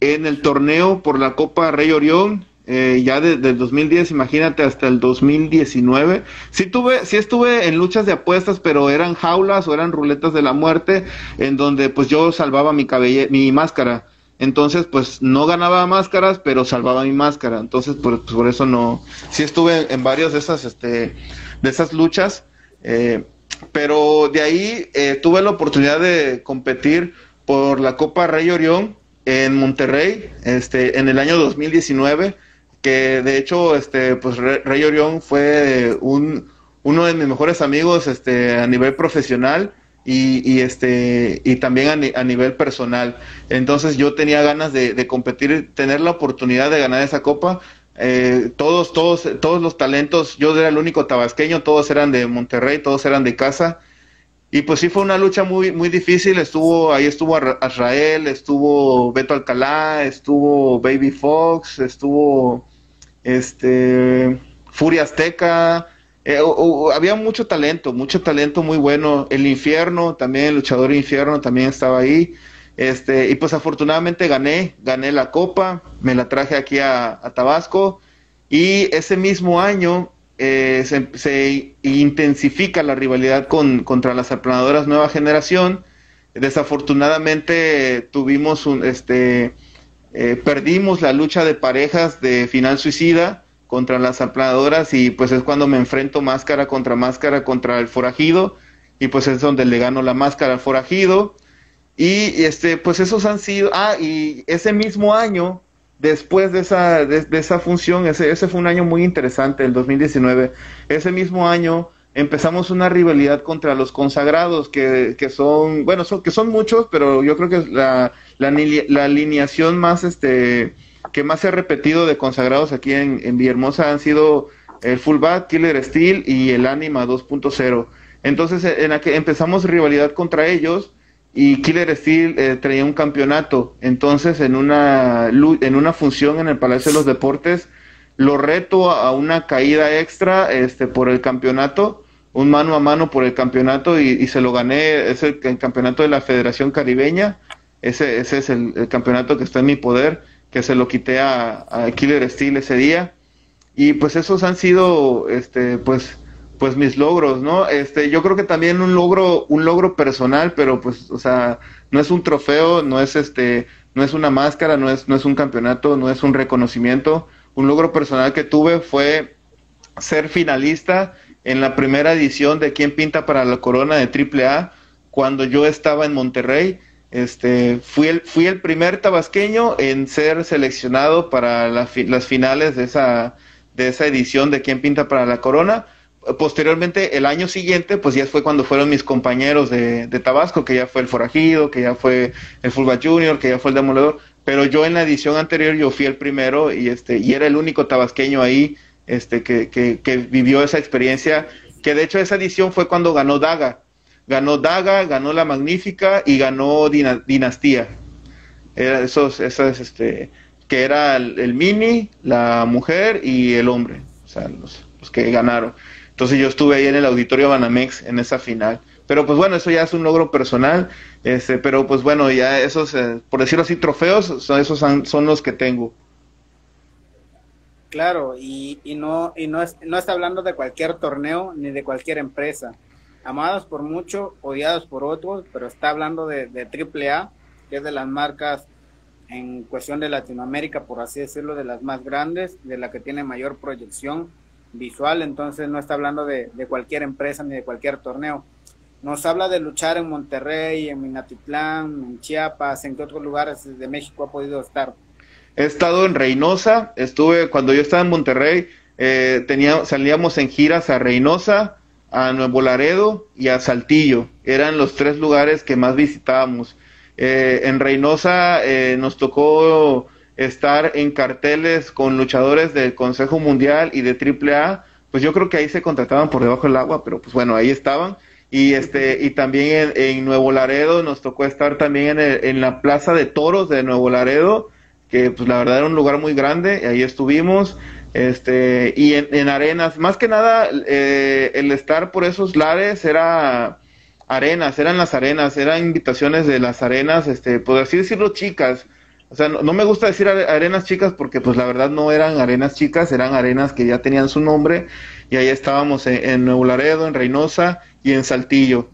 en el torneo por la Copa Rey Orión, eh, ya desde el 2010, imagínate, hasta el 2019. Sí tuve, sí estuve en luchas de apuestas, pero eran jaulas o eran ruletas de la muerte, en donde pues yo salvaba mi cabelle, mi máscara. Entonces, pues no ganaba máscaras, pero salvaba mi máscara. Entonces, por, pues, por eso no. Sí estuve en varias de esas, este, de esas luchas. Eh, pero de ahí eh, tuve la oportunidad de competir por la Copa Rey Orión en Monterrey, este, en el año 2019, que de hecho, este, pues Rey Orión fue un, uno de mis mejores amigos, este, a nivel profesional y, este, y también a, nivel personal. Entonces yo tenía ganas de, de competir, tener la oportunidad de ganar esa copa, eh, todos, todos, todos los talentos, yo era el único tabasqueño, todos eran de Monterrey, todos eran de casa, y pues sí fue una lucha muy, muy difícil. Estuvo, ahí estuvo Israel, estuvo Beto Alcalá, estuvo Baby Fox, estuvo este Furia Azteca. Eh, había mucho talento, mucho talento muy bueno. El infierno, también el luchador infierno también estaba ahí. Este, y pues afortunadamente gané, gané la copa, me la traje aquí a Tabasco. Y ese mismo año eh, se, intensifica la rivalidad con, contra las aplanadoras nueva generación. Desafortunadamente tuvimos un, este, eh, perdimos la lucha de parejas de final suicida contra las aplanadoras y pues es cuando me enfrento máscara contra máscara contra el forajido y pues es donde le gano la máscara al forajido y este pues esos han sido ah y ese mismo año después de esa, de, esa función, ese, ese fue un año muy interesante, el 2019. Ese mismo año empezamos una rivalidad contra los consagrados, que, que son, bueno, son, que son muchos, pero yo creo que la, la, la, alineación más, este, que más se ha repetido de consagrados aquí en, en Villahermosa han sido el Fullback, Killer Steel y el Anima 2.0. Entonces, en la que empezamos rivalidad contra ellos, y Killer Steel eh, traía un campeonato. Entonces, en una, en una función en el Palacio de los Deportes, lo reto a una caída extra este, por el campeonato, un mano a mano por el campeonato y, se lo gané. Es el, campeonato de la Federación Caribeña. Ese, ese es el, campeonato que está en mi poder, que se lo quité a, a Killer Steel ese día. Y pues esos han sido, este, pues, pues mis logros, ¿no? Este, yo creo que también un logro, un logro personal, pero pues, o sea, no es un trofeo, no es este, no es una máscara, no es, no es un campeonato, no es un reconocimiento. Un logro personal que tuve fue ser finalista en la primera edición de Quién Pinta para la Corona de AAA, cuando yo estaba en Monterrey. Este, fui el, fui el primer tabasqueño en ser seleccionado para las finales de esa, de esa edición de Quién Pinta para la Corona posteriormente, el año siguiente, pues ya fue cuando fueron mis compañeros de, Tabasco, que ya fue el Forajido, que ya fue el Fulba Junior, que ya fue el Demoledor, pero yo en la edición anterior yo fui el primero y este y era el único tabasqueño ahí este que, que, vivió esa experiencia, que de hecho esa edición fue cuando ganó Daga. Ganó Daga, ganó La Magnífica y ganó Dinastía. Era esos, este, que era el, el, mini, la mujer y el hombre, o sea, los, los que ganaron. Entonces yo estuve ahí en el auditorio Banamex en esa final. Pero pues bueno, eso ya es un logro personal, este, pero pues bueno, ya esos, eh, por decirlo así, trofeos, son, esos son, los que tengo. Claro, y, y, no, y no, no está hablando de cualquier torneo ni de cualquier empresa. Amados por muchos, odiados por otros, pero está hablando de, de AAA, que es de las marcas en cuestión de Latinoamérica, por así decirlo, de las más grandes, de la que tiene mayor proyección visual, entonces no está hablando de, cualquier empresa ni de cualquier torneo. Nos habla de luchar en Monterrey, en Minatitlán, en Chiapas, en qué otros lugares de México ha podido estar. He estado en Reynosa, estuve cuando yo estaba en Monterrey, eh, salíamos en giras a Reynosa, a Nuevo Laredo y a Saltillo. Eran los tres lugares que más visitábamos. Eh, en Reynosa eh, nos tocó estar en carteles con luchadores del Consejo Mundial y de AAA. Pues yo creo que ahí se contrataban por debajo del agua, pero pues bueno, ahí estaban. Y este y también en, Nuevo Laredo nos tocó estar también en, en, la Plaza de Toros de Nuevo Laredo, que pues la verdad era un lugar muy grande, y ahí estuvimos. Este, y en, arenas, más que nada, eh, el estar por esos lares era arenas, eran las arenas, eran invitaciones de las arenas, este, por así decirlo, chicas. O sea, no, me gusta decir arenas chicas porque pues la verdad no eran arenas chicas, eran arenas que ya tenían su nombre y ahí estábamos en, en Nuevo Laredo, en Reynosa y en Saltillo.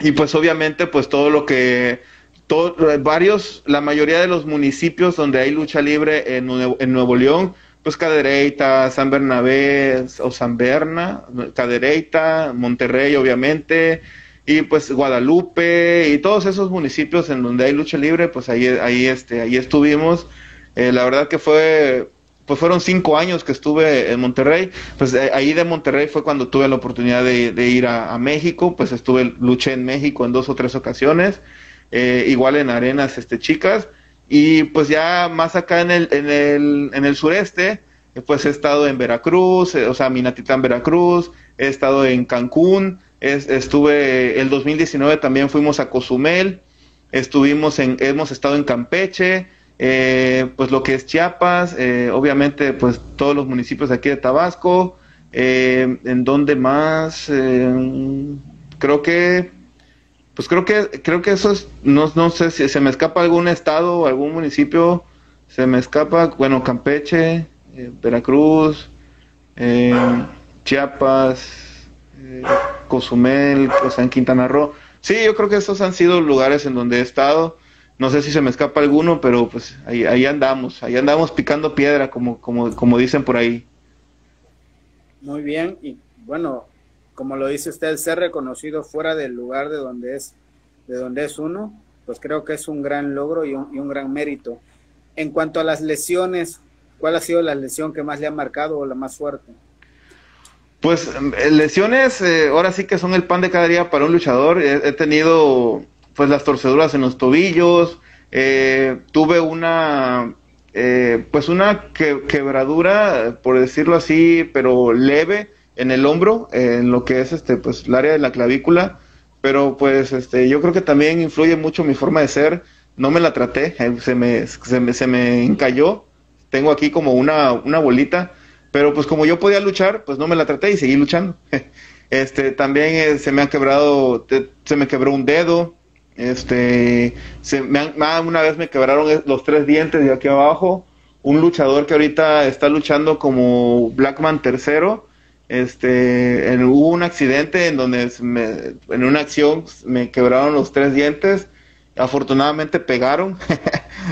Y pues obviamente pues todo lo que todo, varios, la mayoría de los municipios donde hay lucha libre en, en Nuevo León, pues Cadereyta, San Bernabé o San Berna, Cadereyta, Monterrey obviamente, y pues Guadalupe y todos esos municipios en donde hay lucha libre, pues ahí, ahí, este, ahí estuvimos. Eh, la verdad que fue, pues fueron cinco años que estuve en Monterrey, pues eh, ahí de Monterrey fue cuando tuve la oportunidad de, ir a, México, pues estuve, luché en México en dos o tres ocasiones, eh, igual en arenas este, chicas, y pues ya más acá en el, en el, en el sureste, pues he estado en Veracruz, o sea, Minatitlán, Veracruz, he estado en Cancún, estuve el 2019 también fuimos a Cozumel, estuvimos en, hemos estado en Campeche, eh, pues lo que es Chiapas, eh, obviamente pues todos los municipios de aquí de Tabasco, eh, en donde más, creo que, pues creo que, creo que eso es, no, no sé si se me escapa algún estado algún municipio, se me escapa, bueno, Campeche, Veracruz, Chiapas, Cozumel, o sea, en Quintana Roo. Sí, yo creo que esos han sido lugares en donde he estado. No sé si se me escapa alguno, pero pues ahí, ahí andamos, ahí andamos picando piedra, como, como, como dicen por ahí. Muy bien, y bueno, como lo dice usted, ser reconocido fuera del lugar de donde es, de donde es uno, pues creo que es un gran logro y un, y un gran mérito. En cuanto a las lesiones, ¿cuál ha sido la lesión que más le ha marcado o la más fuerte? Pues eh, lesiones, eh, ahora sí que son el pan de cada día para un luchador. He, tenido pues las torceduras en los tobillos, eh, tuve una pues una quebradura, por decirlo así, pero leve en el hombro, en lo que es este pues el área de la clavícula, pero pues este yo creo que también influye mucho mi forma de ser. No me la traté, se me, se me, se me encalló. Tengo aquí como una, una bolita pero pues como yo podía luchar, pues no me la traté y seguí luchando. Este, también eh, se me ha quebrado, se me quebró un dedo. Este, se me una vez me quebraron eh, los tres dientes de aquí abajo. Un luchador que ahorita está luchando como Blackman tercero. Este, hubo un accidente en donde en una acción me quebraron los tres dientes. Afortunadamente pegaron.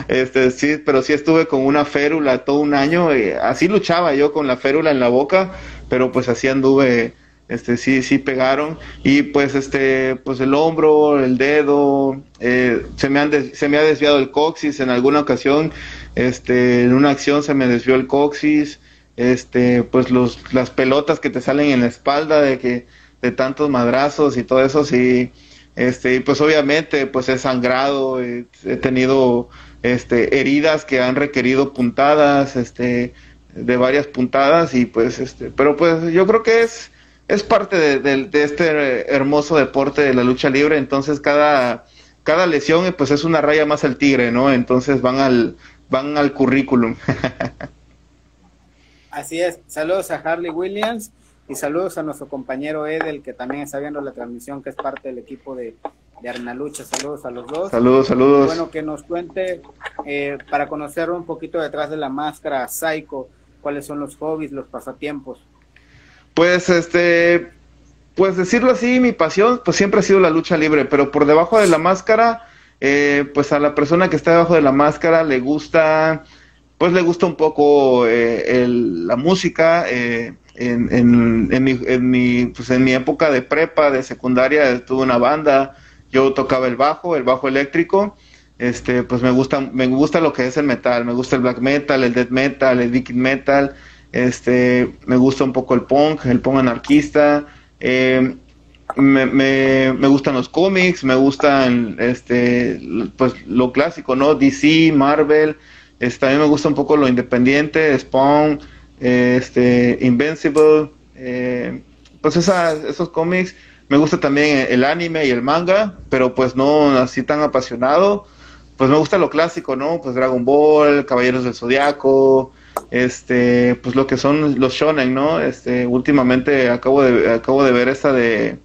Este, sí, pero sí estuve con una férula todo un año. Y así luchaba yo con la férula en la boca, pero pues así anduve, este, sí, sí pegaron. Y pues, este, pues el hombro, el dedo, eh, se me han se me ha desviado el coxis en alguna ocasión. Este, en una acción se me desvió el coxis. Este, pues los, las pelotas que te salen en la espalda de que, de tantos madrazos y todo eso, sí. Este, y pues obviamente, pues he sangrado, he tenido este, heridas que han requerido puntadas, este, de varias puntadas y pues, este, pero pues yo creo que es, es parte de, este hermoso deporte de la lucha libre, entonces cada, cada lesión pues es una raya más al tigre, ¿no? Entonces van al, van al currículum. Así es, saludos a Harley Williams y saludos a nuestro compañero Edel que también está viendo la transmisión, que es parte del equipo de, de Arena Lucha. Saludos a los dos. Saludos, saludos. Bueno, que nos cuente eh, para conocer un poquito detrás de la máscara Psycho, cuáles son los hobbies, los pasatiempos. Pues este, pues decirlo así, mi pasión pues siempre ha sido la lucha libre, pero por debajo de la máscara eh, pues a la persona que está debajo de la máscara le gusta, pues le gusta un poco eh, la música. Eh, en, en, mi, en, mi, pues en mi época de prepa, de secundaria, tuve una banda, yo tocaba el bajo, el bajo eléctrico, este, pues me gusta, me gusta lo que es el metal, me gusta el black metal, el death metal, el viking metal, este, me gusta un poco el punk, el punk anarquista, eh, me, me, me, gustan los cómics, me gustan este, pues lo clásico, ¿no? DC, Marvel, este, también me gusta un poco lo independiente, Spawn, este, Invincible, eh, pues esos cómics, me gusta también el anime y el manga, pero pues no así tan apasionado, pues me gusta lo clásico, ¿no? Pues Dragon Ball, Caballeros del Zodiaco, este, pues lo que son los shonen, ¿no? Este, últimamente acabo de, acabo de ver esta de,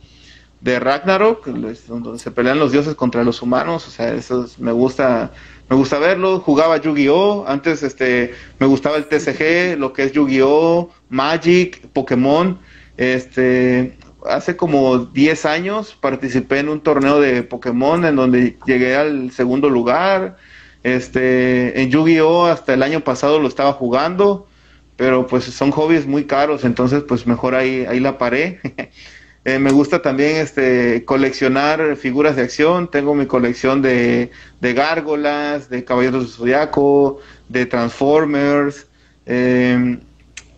de Ragnarok, donde se pelean los dioses contra los humanos, o sea, eso me gusta, me gusta verlo, jugaba Yu-Gi-Oh, antes este, me gustaba el TCG, lo que es Yu-Gi-Oh, Magic, Pokémon, este, hace como 10 años participé en un torneo de Pokémon en donde llegué al segundo lugar, este, en Yu-Gi-Oh hasta el año pasado lo estaba jugando, pero pues son hobbies muy caros, entonces pues mejor ahí, ahí la paré. Eh, me gusta también este coleccionar figuras de acción. Tengo mi colección de, de gárgolas, de caballeros de zodiaco, de Transformers. Em,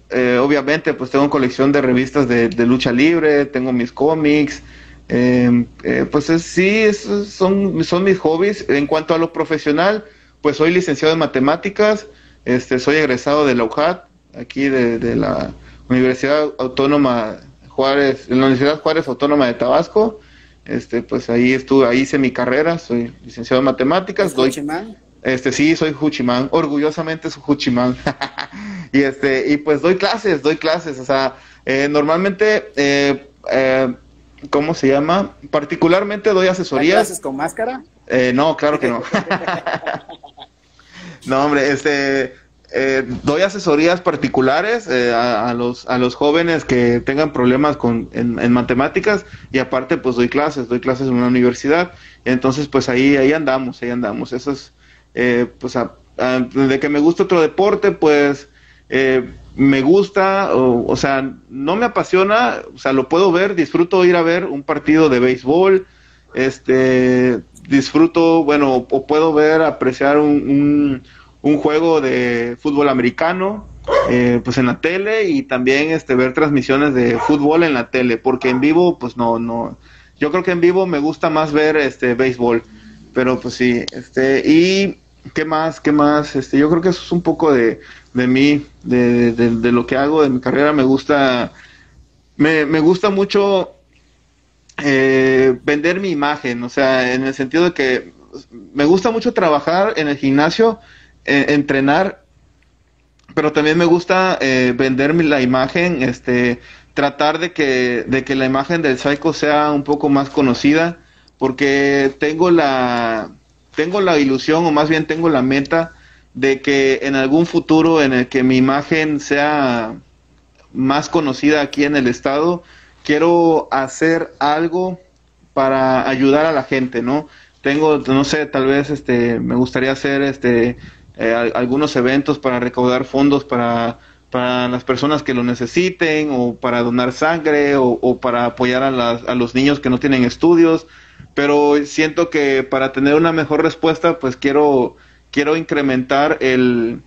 eh, obviamente, pues tengo colección de revistas de, lucha libre, tengo mis cómics. Em, eh, pues sí, son, son mis hobbies. En cuanto a lo profesional, pues soy licenciado en matemáticas, este, soy egresado de la UJAT, aquí de, de la Universidad Autónoma Juárez, en la Universidad Juárez Autónoma de Tabasco. Este, pues ahí estuve, ahí hice mi carrera, soy licenciado en matemáticas. Doy, este, sí, soy Huchimán, orgullosamente soy Huchimán. y este, y pues doy clases, doy clases, o sea, eh, normalmente, eh, eh, ¿cómo se llama? Particularmente doy asesorías. clases con máscara? Eh, no, claro que no. no, hombre, este, eh, doy asesorías particulares eh, a, los, a los jóvenes que tengan problemas con, en, matemáticas y aparte pues doy clases, doy clases en una universidad. Entonces pues ahí, ahí andamos, ahí andamos. Eso es, eh, pues de que me gusta otro deporte, pues me gusta, o, o, sea, no me apasiona, o sea, lo puedo ver, disfruto ir a ver un partido de béisbol, este, disfruto, bueno, o puedo ver, apreciar un un juego de fútbol americano, eh, pues en la tele y también este ver transmisiones de fútbol en la tele, porque en vivo pues no no yo creo que en vivo me gusta más ver este béisbol, pero pues sí, este y qué más, qué más, este yo creo que eso es un poco de de mí, de, de, lo que hago, de mi carrera, me gusta me, me gusta mucho eh, vender mi imagen, o sea, en el sentido de que me gusta mucho trabajar en el gimnasio eh, entrenar, pero también me gusta eh, vender la imagen, este, tratar de que, de que la imagen del Psycho sea un poco más conocida, porque tengo la, tengo la ilusión, o más bien tengo la meta, de que en algún futuro en el que mi imagen sea más conocida aquí en el estado, quiero hacer algo para ayudar a la gente, ¿no? Tengo, no sé, tal vez este, me gustaría hacer este, eh, algunos eventos para recaudar fondos para, para las personas que lo necesiten o para donar sangre o, para apoyar a, las, a los niños que no tienen estudios. Pero siento que para tener una mejor respuesta, pues quiero, quiero incrementar el,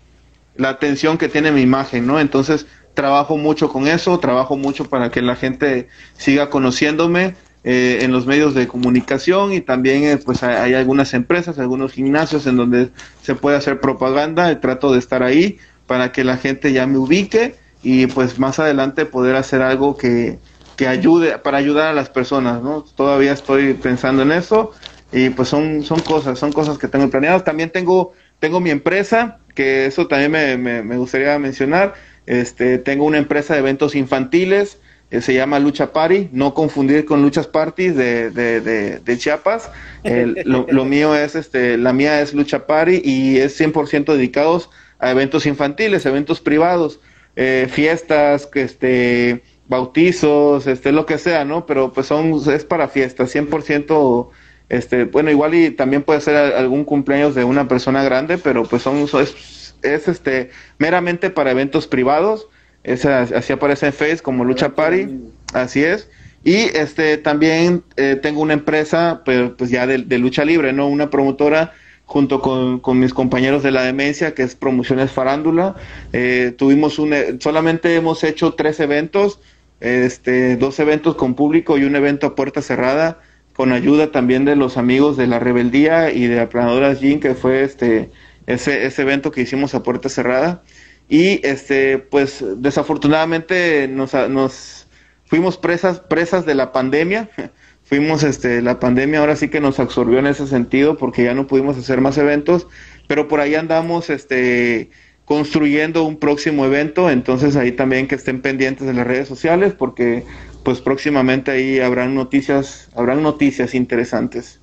la atención que tiene mi imagen, ¿no? Entonces trabajo mucho con eso, trabajo mucho para que la gente siga conociéndome eh, en los medios de comunicación y también eh, pues hay, algunas empresas, algunos gimnasios en donde se puede hacer propaganda trato de estar ahí para que la gente ya me ubique y pues más adelante poder hacer algo que, que ayude, para ayudar a las personas, ¿no? Todavía estoy pensando en eso y pues son, son cosas, son cosas que tengo planeadas. También tengo, tengo mi empresa, que eso también me, me, me gustaría mencionar. Este, tengo una empresa de eventos infantiles eh, se llama Lucha Party, no confundir con Luchas Parties de, de, de, Chiapas. lo, mío es, este, la mía es Lucha Party y es 100% dedicados a eventos infantiles, eventos privados, eh, fiestas, este, bautizos, este, lo que sea, ¿no? Pero pues son, es para fiestas, 100% este, bueno, igual y también puede ser algún cumpleaños de una persona grande, pero pues son, es, es este, meramente para eventos privados, así aparece en Face como Lucha Party, así es. Y este también eh, tengo una empresa, pero pues ya de, lucha libre, ¿no? Una promotora junto con, con, mis compañeros de la demencia, que es Promociones Farándula. Eh, tuvimos un, eh, solamente hemos hecho tres eventos, este, dos eventos con público y un evento a puerta cerrada, con ayuda también de los amigos de la Rebeldía y de Aplanadoras Jean, que fue este, ese, ese evento que hicimos a puerta cerrada. Y este, pues desafortunadamente nos, nos fuimos presas, presas de la pandemia. Fuimos, este, la pandemia ahora sí que nos absorbió en ese sentido porque ya no pudimos hacer más eventos, pero por ahí andamos, este, construyendo un próximo evento, entonces ahí también que estén pendientes de las redes sociales porque pues próximamente ahí habrán noticias, habrán noticias interesantes.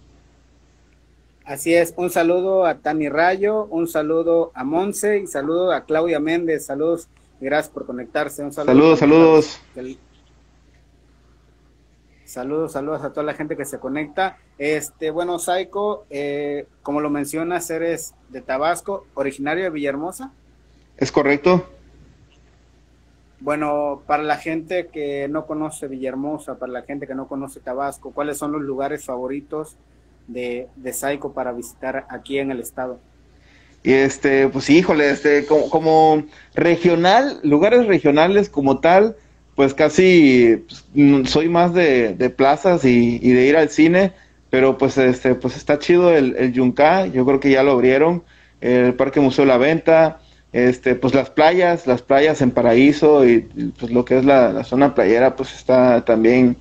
Así es, un saludo a Tani Rayo, un saludo a Monse y saludo a Claudia Méndez, saludos gracias por conectarse. Un saludo, saludos, saludos. Saludos, saludos a toda la gente que se conecta. Este, bueno, Saiko, eh, como lo mencionas, eres de Tabasco, originario de Villahermosa. Es correcto. Bueno, para la gente que no conoce Villahermosa, para la gente que no conoce Tabasco, ¿cuáles son los lugares favoritos de, de Saiko para visitar aquí en el estado? Y este, pues híjole, este, como, como regional, lugares regionales como tal, pues casi pues, soy más de, de plazas y, de ir al cine, pero pues este pues está chido el, el yo creo que ya lo abrieron, el Parque Museo La Venta, este pues las playas, las playas en Paraíso y, pues lo que es la, zona playera pues está también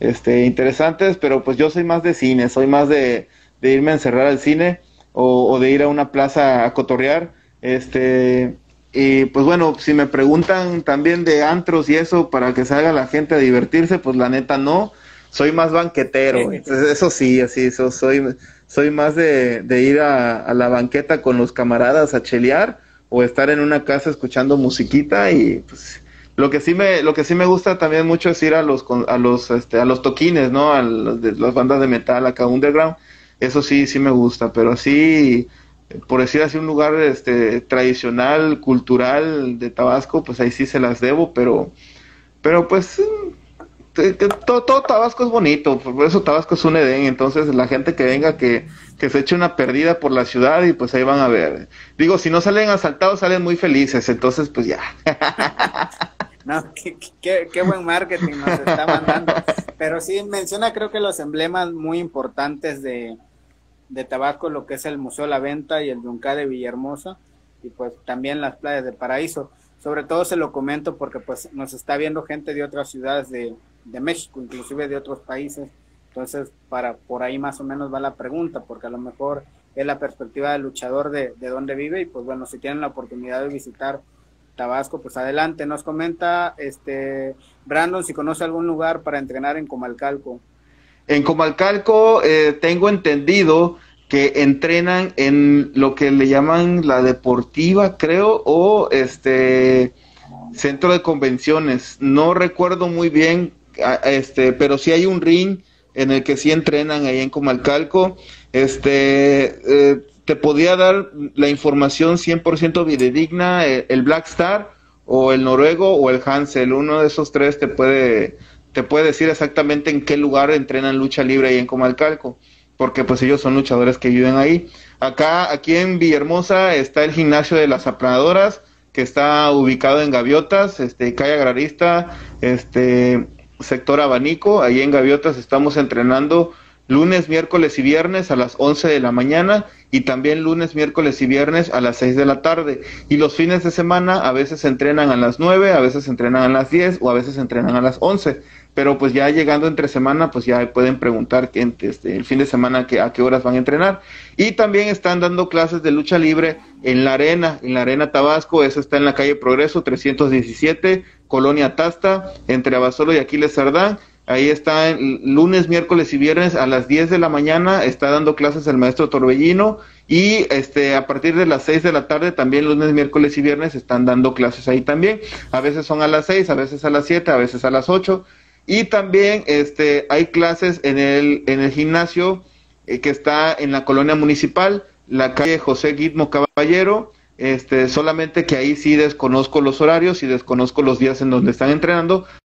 este interesantes, pero pues yo soy más de cine, soy más de, de irme a encerrar al cine o, o de ir a una plaza a cotorrear, este y pues bueno, si me preguntan también de antros y eso para que salga la gente a divertirse, pues la neta no. Soy más banquetero, eso sí, así, soy, soy más de, ir a, la banqueta con los camaradas a chelear o estar en una casa escuchando musiquita y pues lo que sí me lo que sí me gusta también mucho es ir a los a los este, a los toquines no a de, las bandas de metal acá underground eso sí sí me gusta pero así por decir así, un lugar este, tradicional, cultural de Tabasco, pues ahí sí se las debo, pero, pero pues todo, todo, Tabasco es bonito, por eso Tabasco es un Edén, entonces la gente que venga que, que se eche una perdida por la ciudad y pues ahí van a ver. Digo, si no salen asaltados, salen muy felices, entonces pues ya. No, qué, qué, qué, buen marketing nos está mandando. Pero sí menciona creo que los emblemas muy importantes de, de Tabasco, lo que es el Museo La Venta y el Yunca de Villahermosa, y pues también las playas de Paraíso. Sobre todo se lo comento porque pues nos está viendo gente de otras ciudades de, de México, inclusive de otros países. Entonces, para por ahí más o menos va la pregunta, porque a lo mejor es la perspectiva del luchador de, de dónde vive, y pues bueno, si tienen la oportunidad de visitar Tabasco, pues adelante. Nos comenta este Brandon si conoce algún lugar para entrenar en Comalcalco. En Comalcalco eh, tengo entendido que entrenan en lo que le llaman la deportiva, creo, o este centro de convenciones. No recuerdo muy bien, este, pero sí hay un ring en el que sí entrenan ahí en Comalcalco. Este, eh, te podía dar la información 100% videdigna, el, el Black Star o el noruego o el Hansel, uno de esos tres te puede te puede decir exactamente en qué lugar entrenan lucha libre ahí en Comalcalco, porque pues ellos son luchadores que viven ahí. Acá, aquí en Villahermosa está el gimnasio de las aplanadoras, que está ubicado en Gaviotas, este, calle Agrarista, este, sector Abanico, ahí en Gaviotas estamos entrenando lunes, miércoles y viernes a las 11 de la mañana y también lunes, miércoles y viernes a las 6 de la tarde. Y los fines de semana a veces entrenan a las 9, a veces entrenan a las 10 o a veces entrenan a las 11. Pero pues ya llegando entre semana, pues ya pueden preguntar que, este, el fin de semana que, a qué horas van a entrenar. Y también están dando clases de lucha libre en la arena, en la arena Tabasco, eso está en la calle Progreso 317, Colonia Tasta, entre Abasolo y Aquiles Sardán Ahí está lunes, miércoles y viernes a las 10 de la mañana, está dando clases el maestro Torbellino y este a partir de las 6 de la tarde también lunes, miércoles y viernes están dando clases ahí también. A veces son a las 6, a veces a las 7, a veces a las 8 y también este hay clases en el en el gimnasio eh, que está en la colonia municipal, la calle José Guidmo Caballero, este, solamente que ahí sí desconozco los horarios y desconozco los días en donde están entrenando,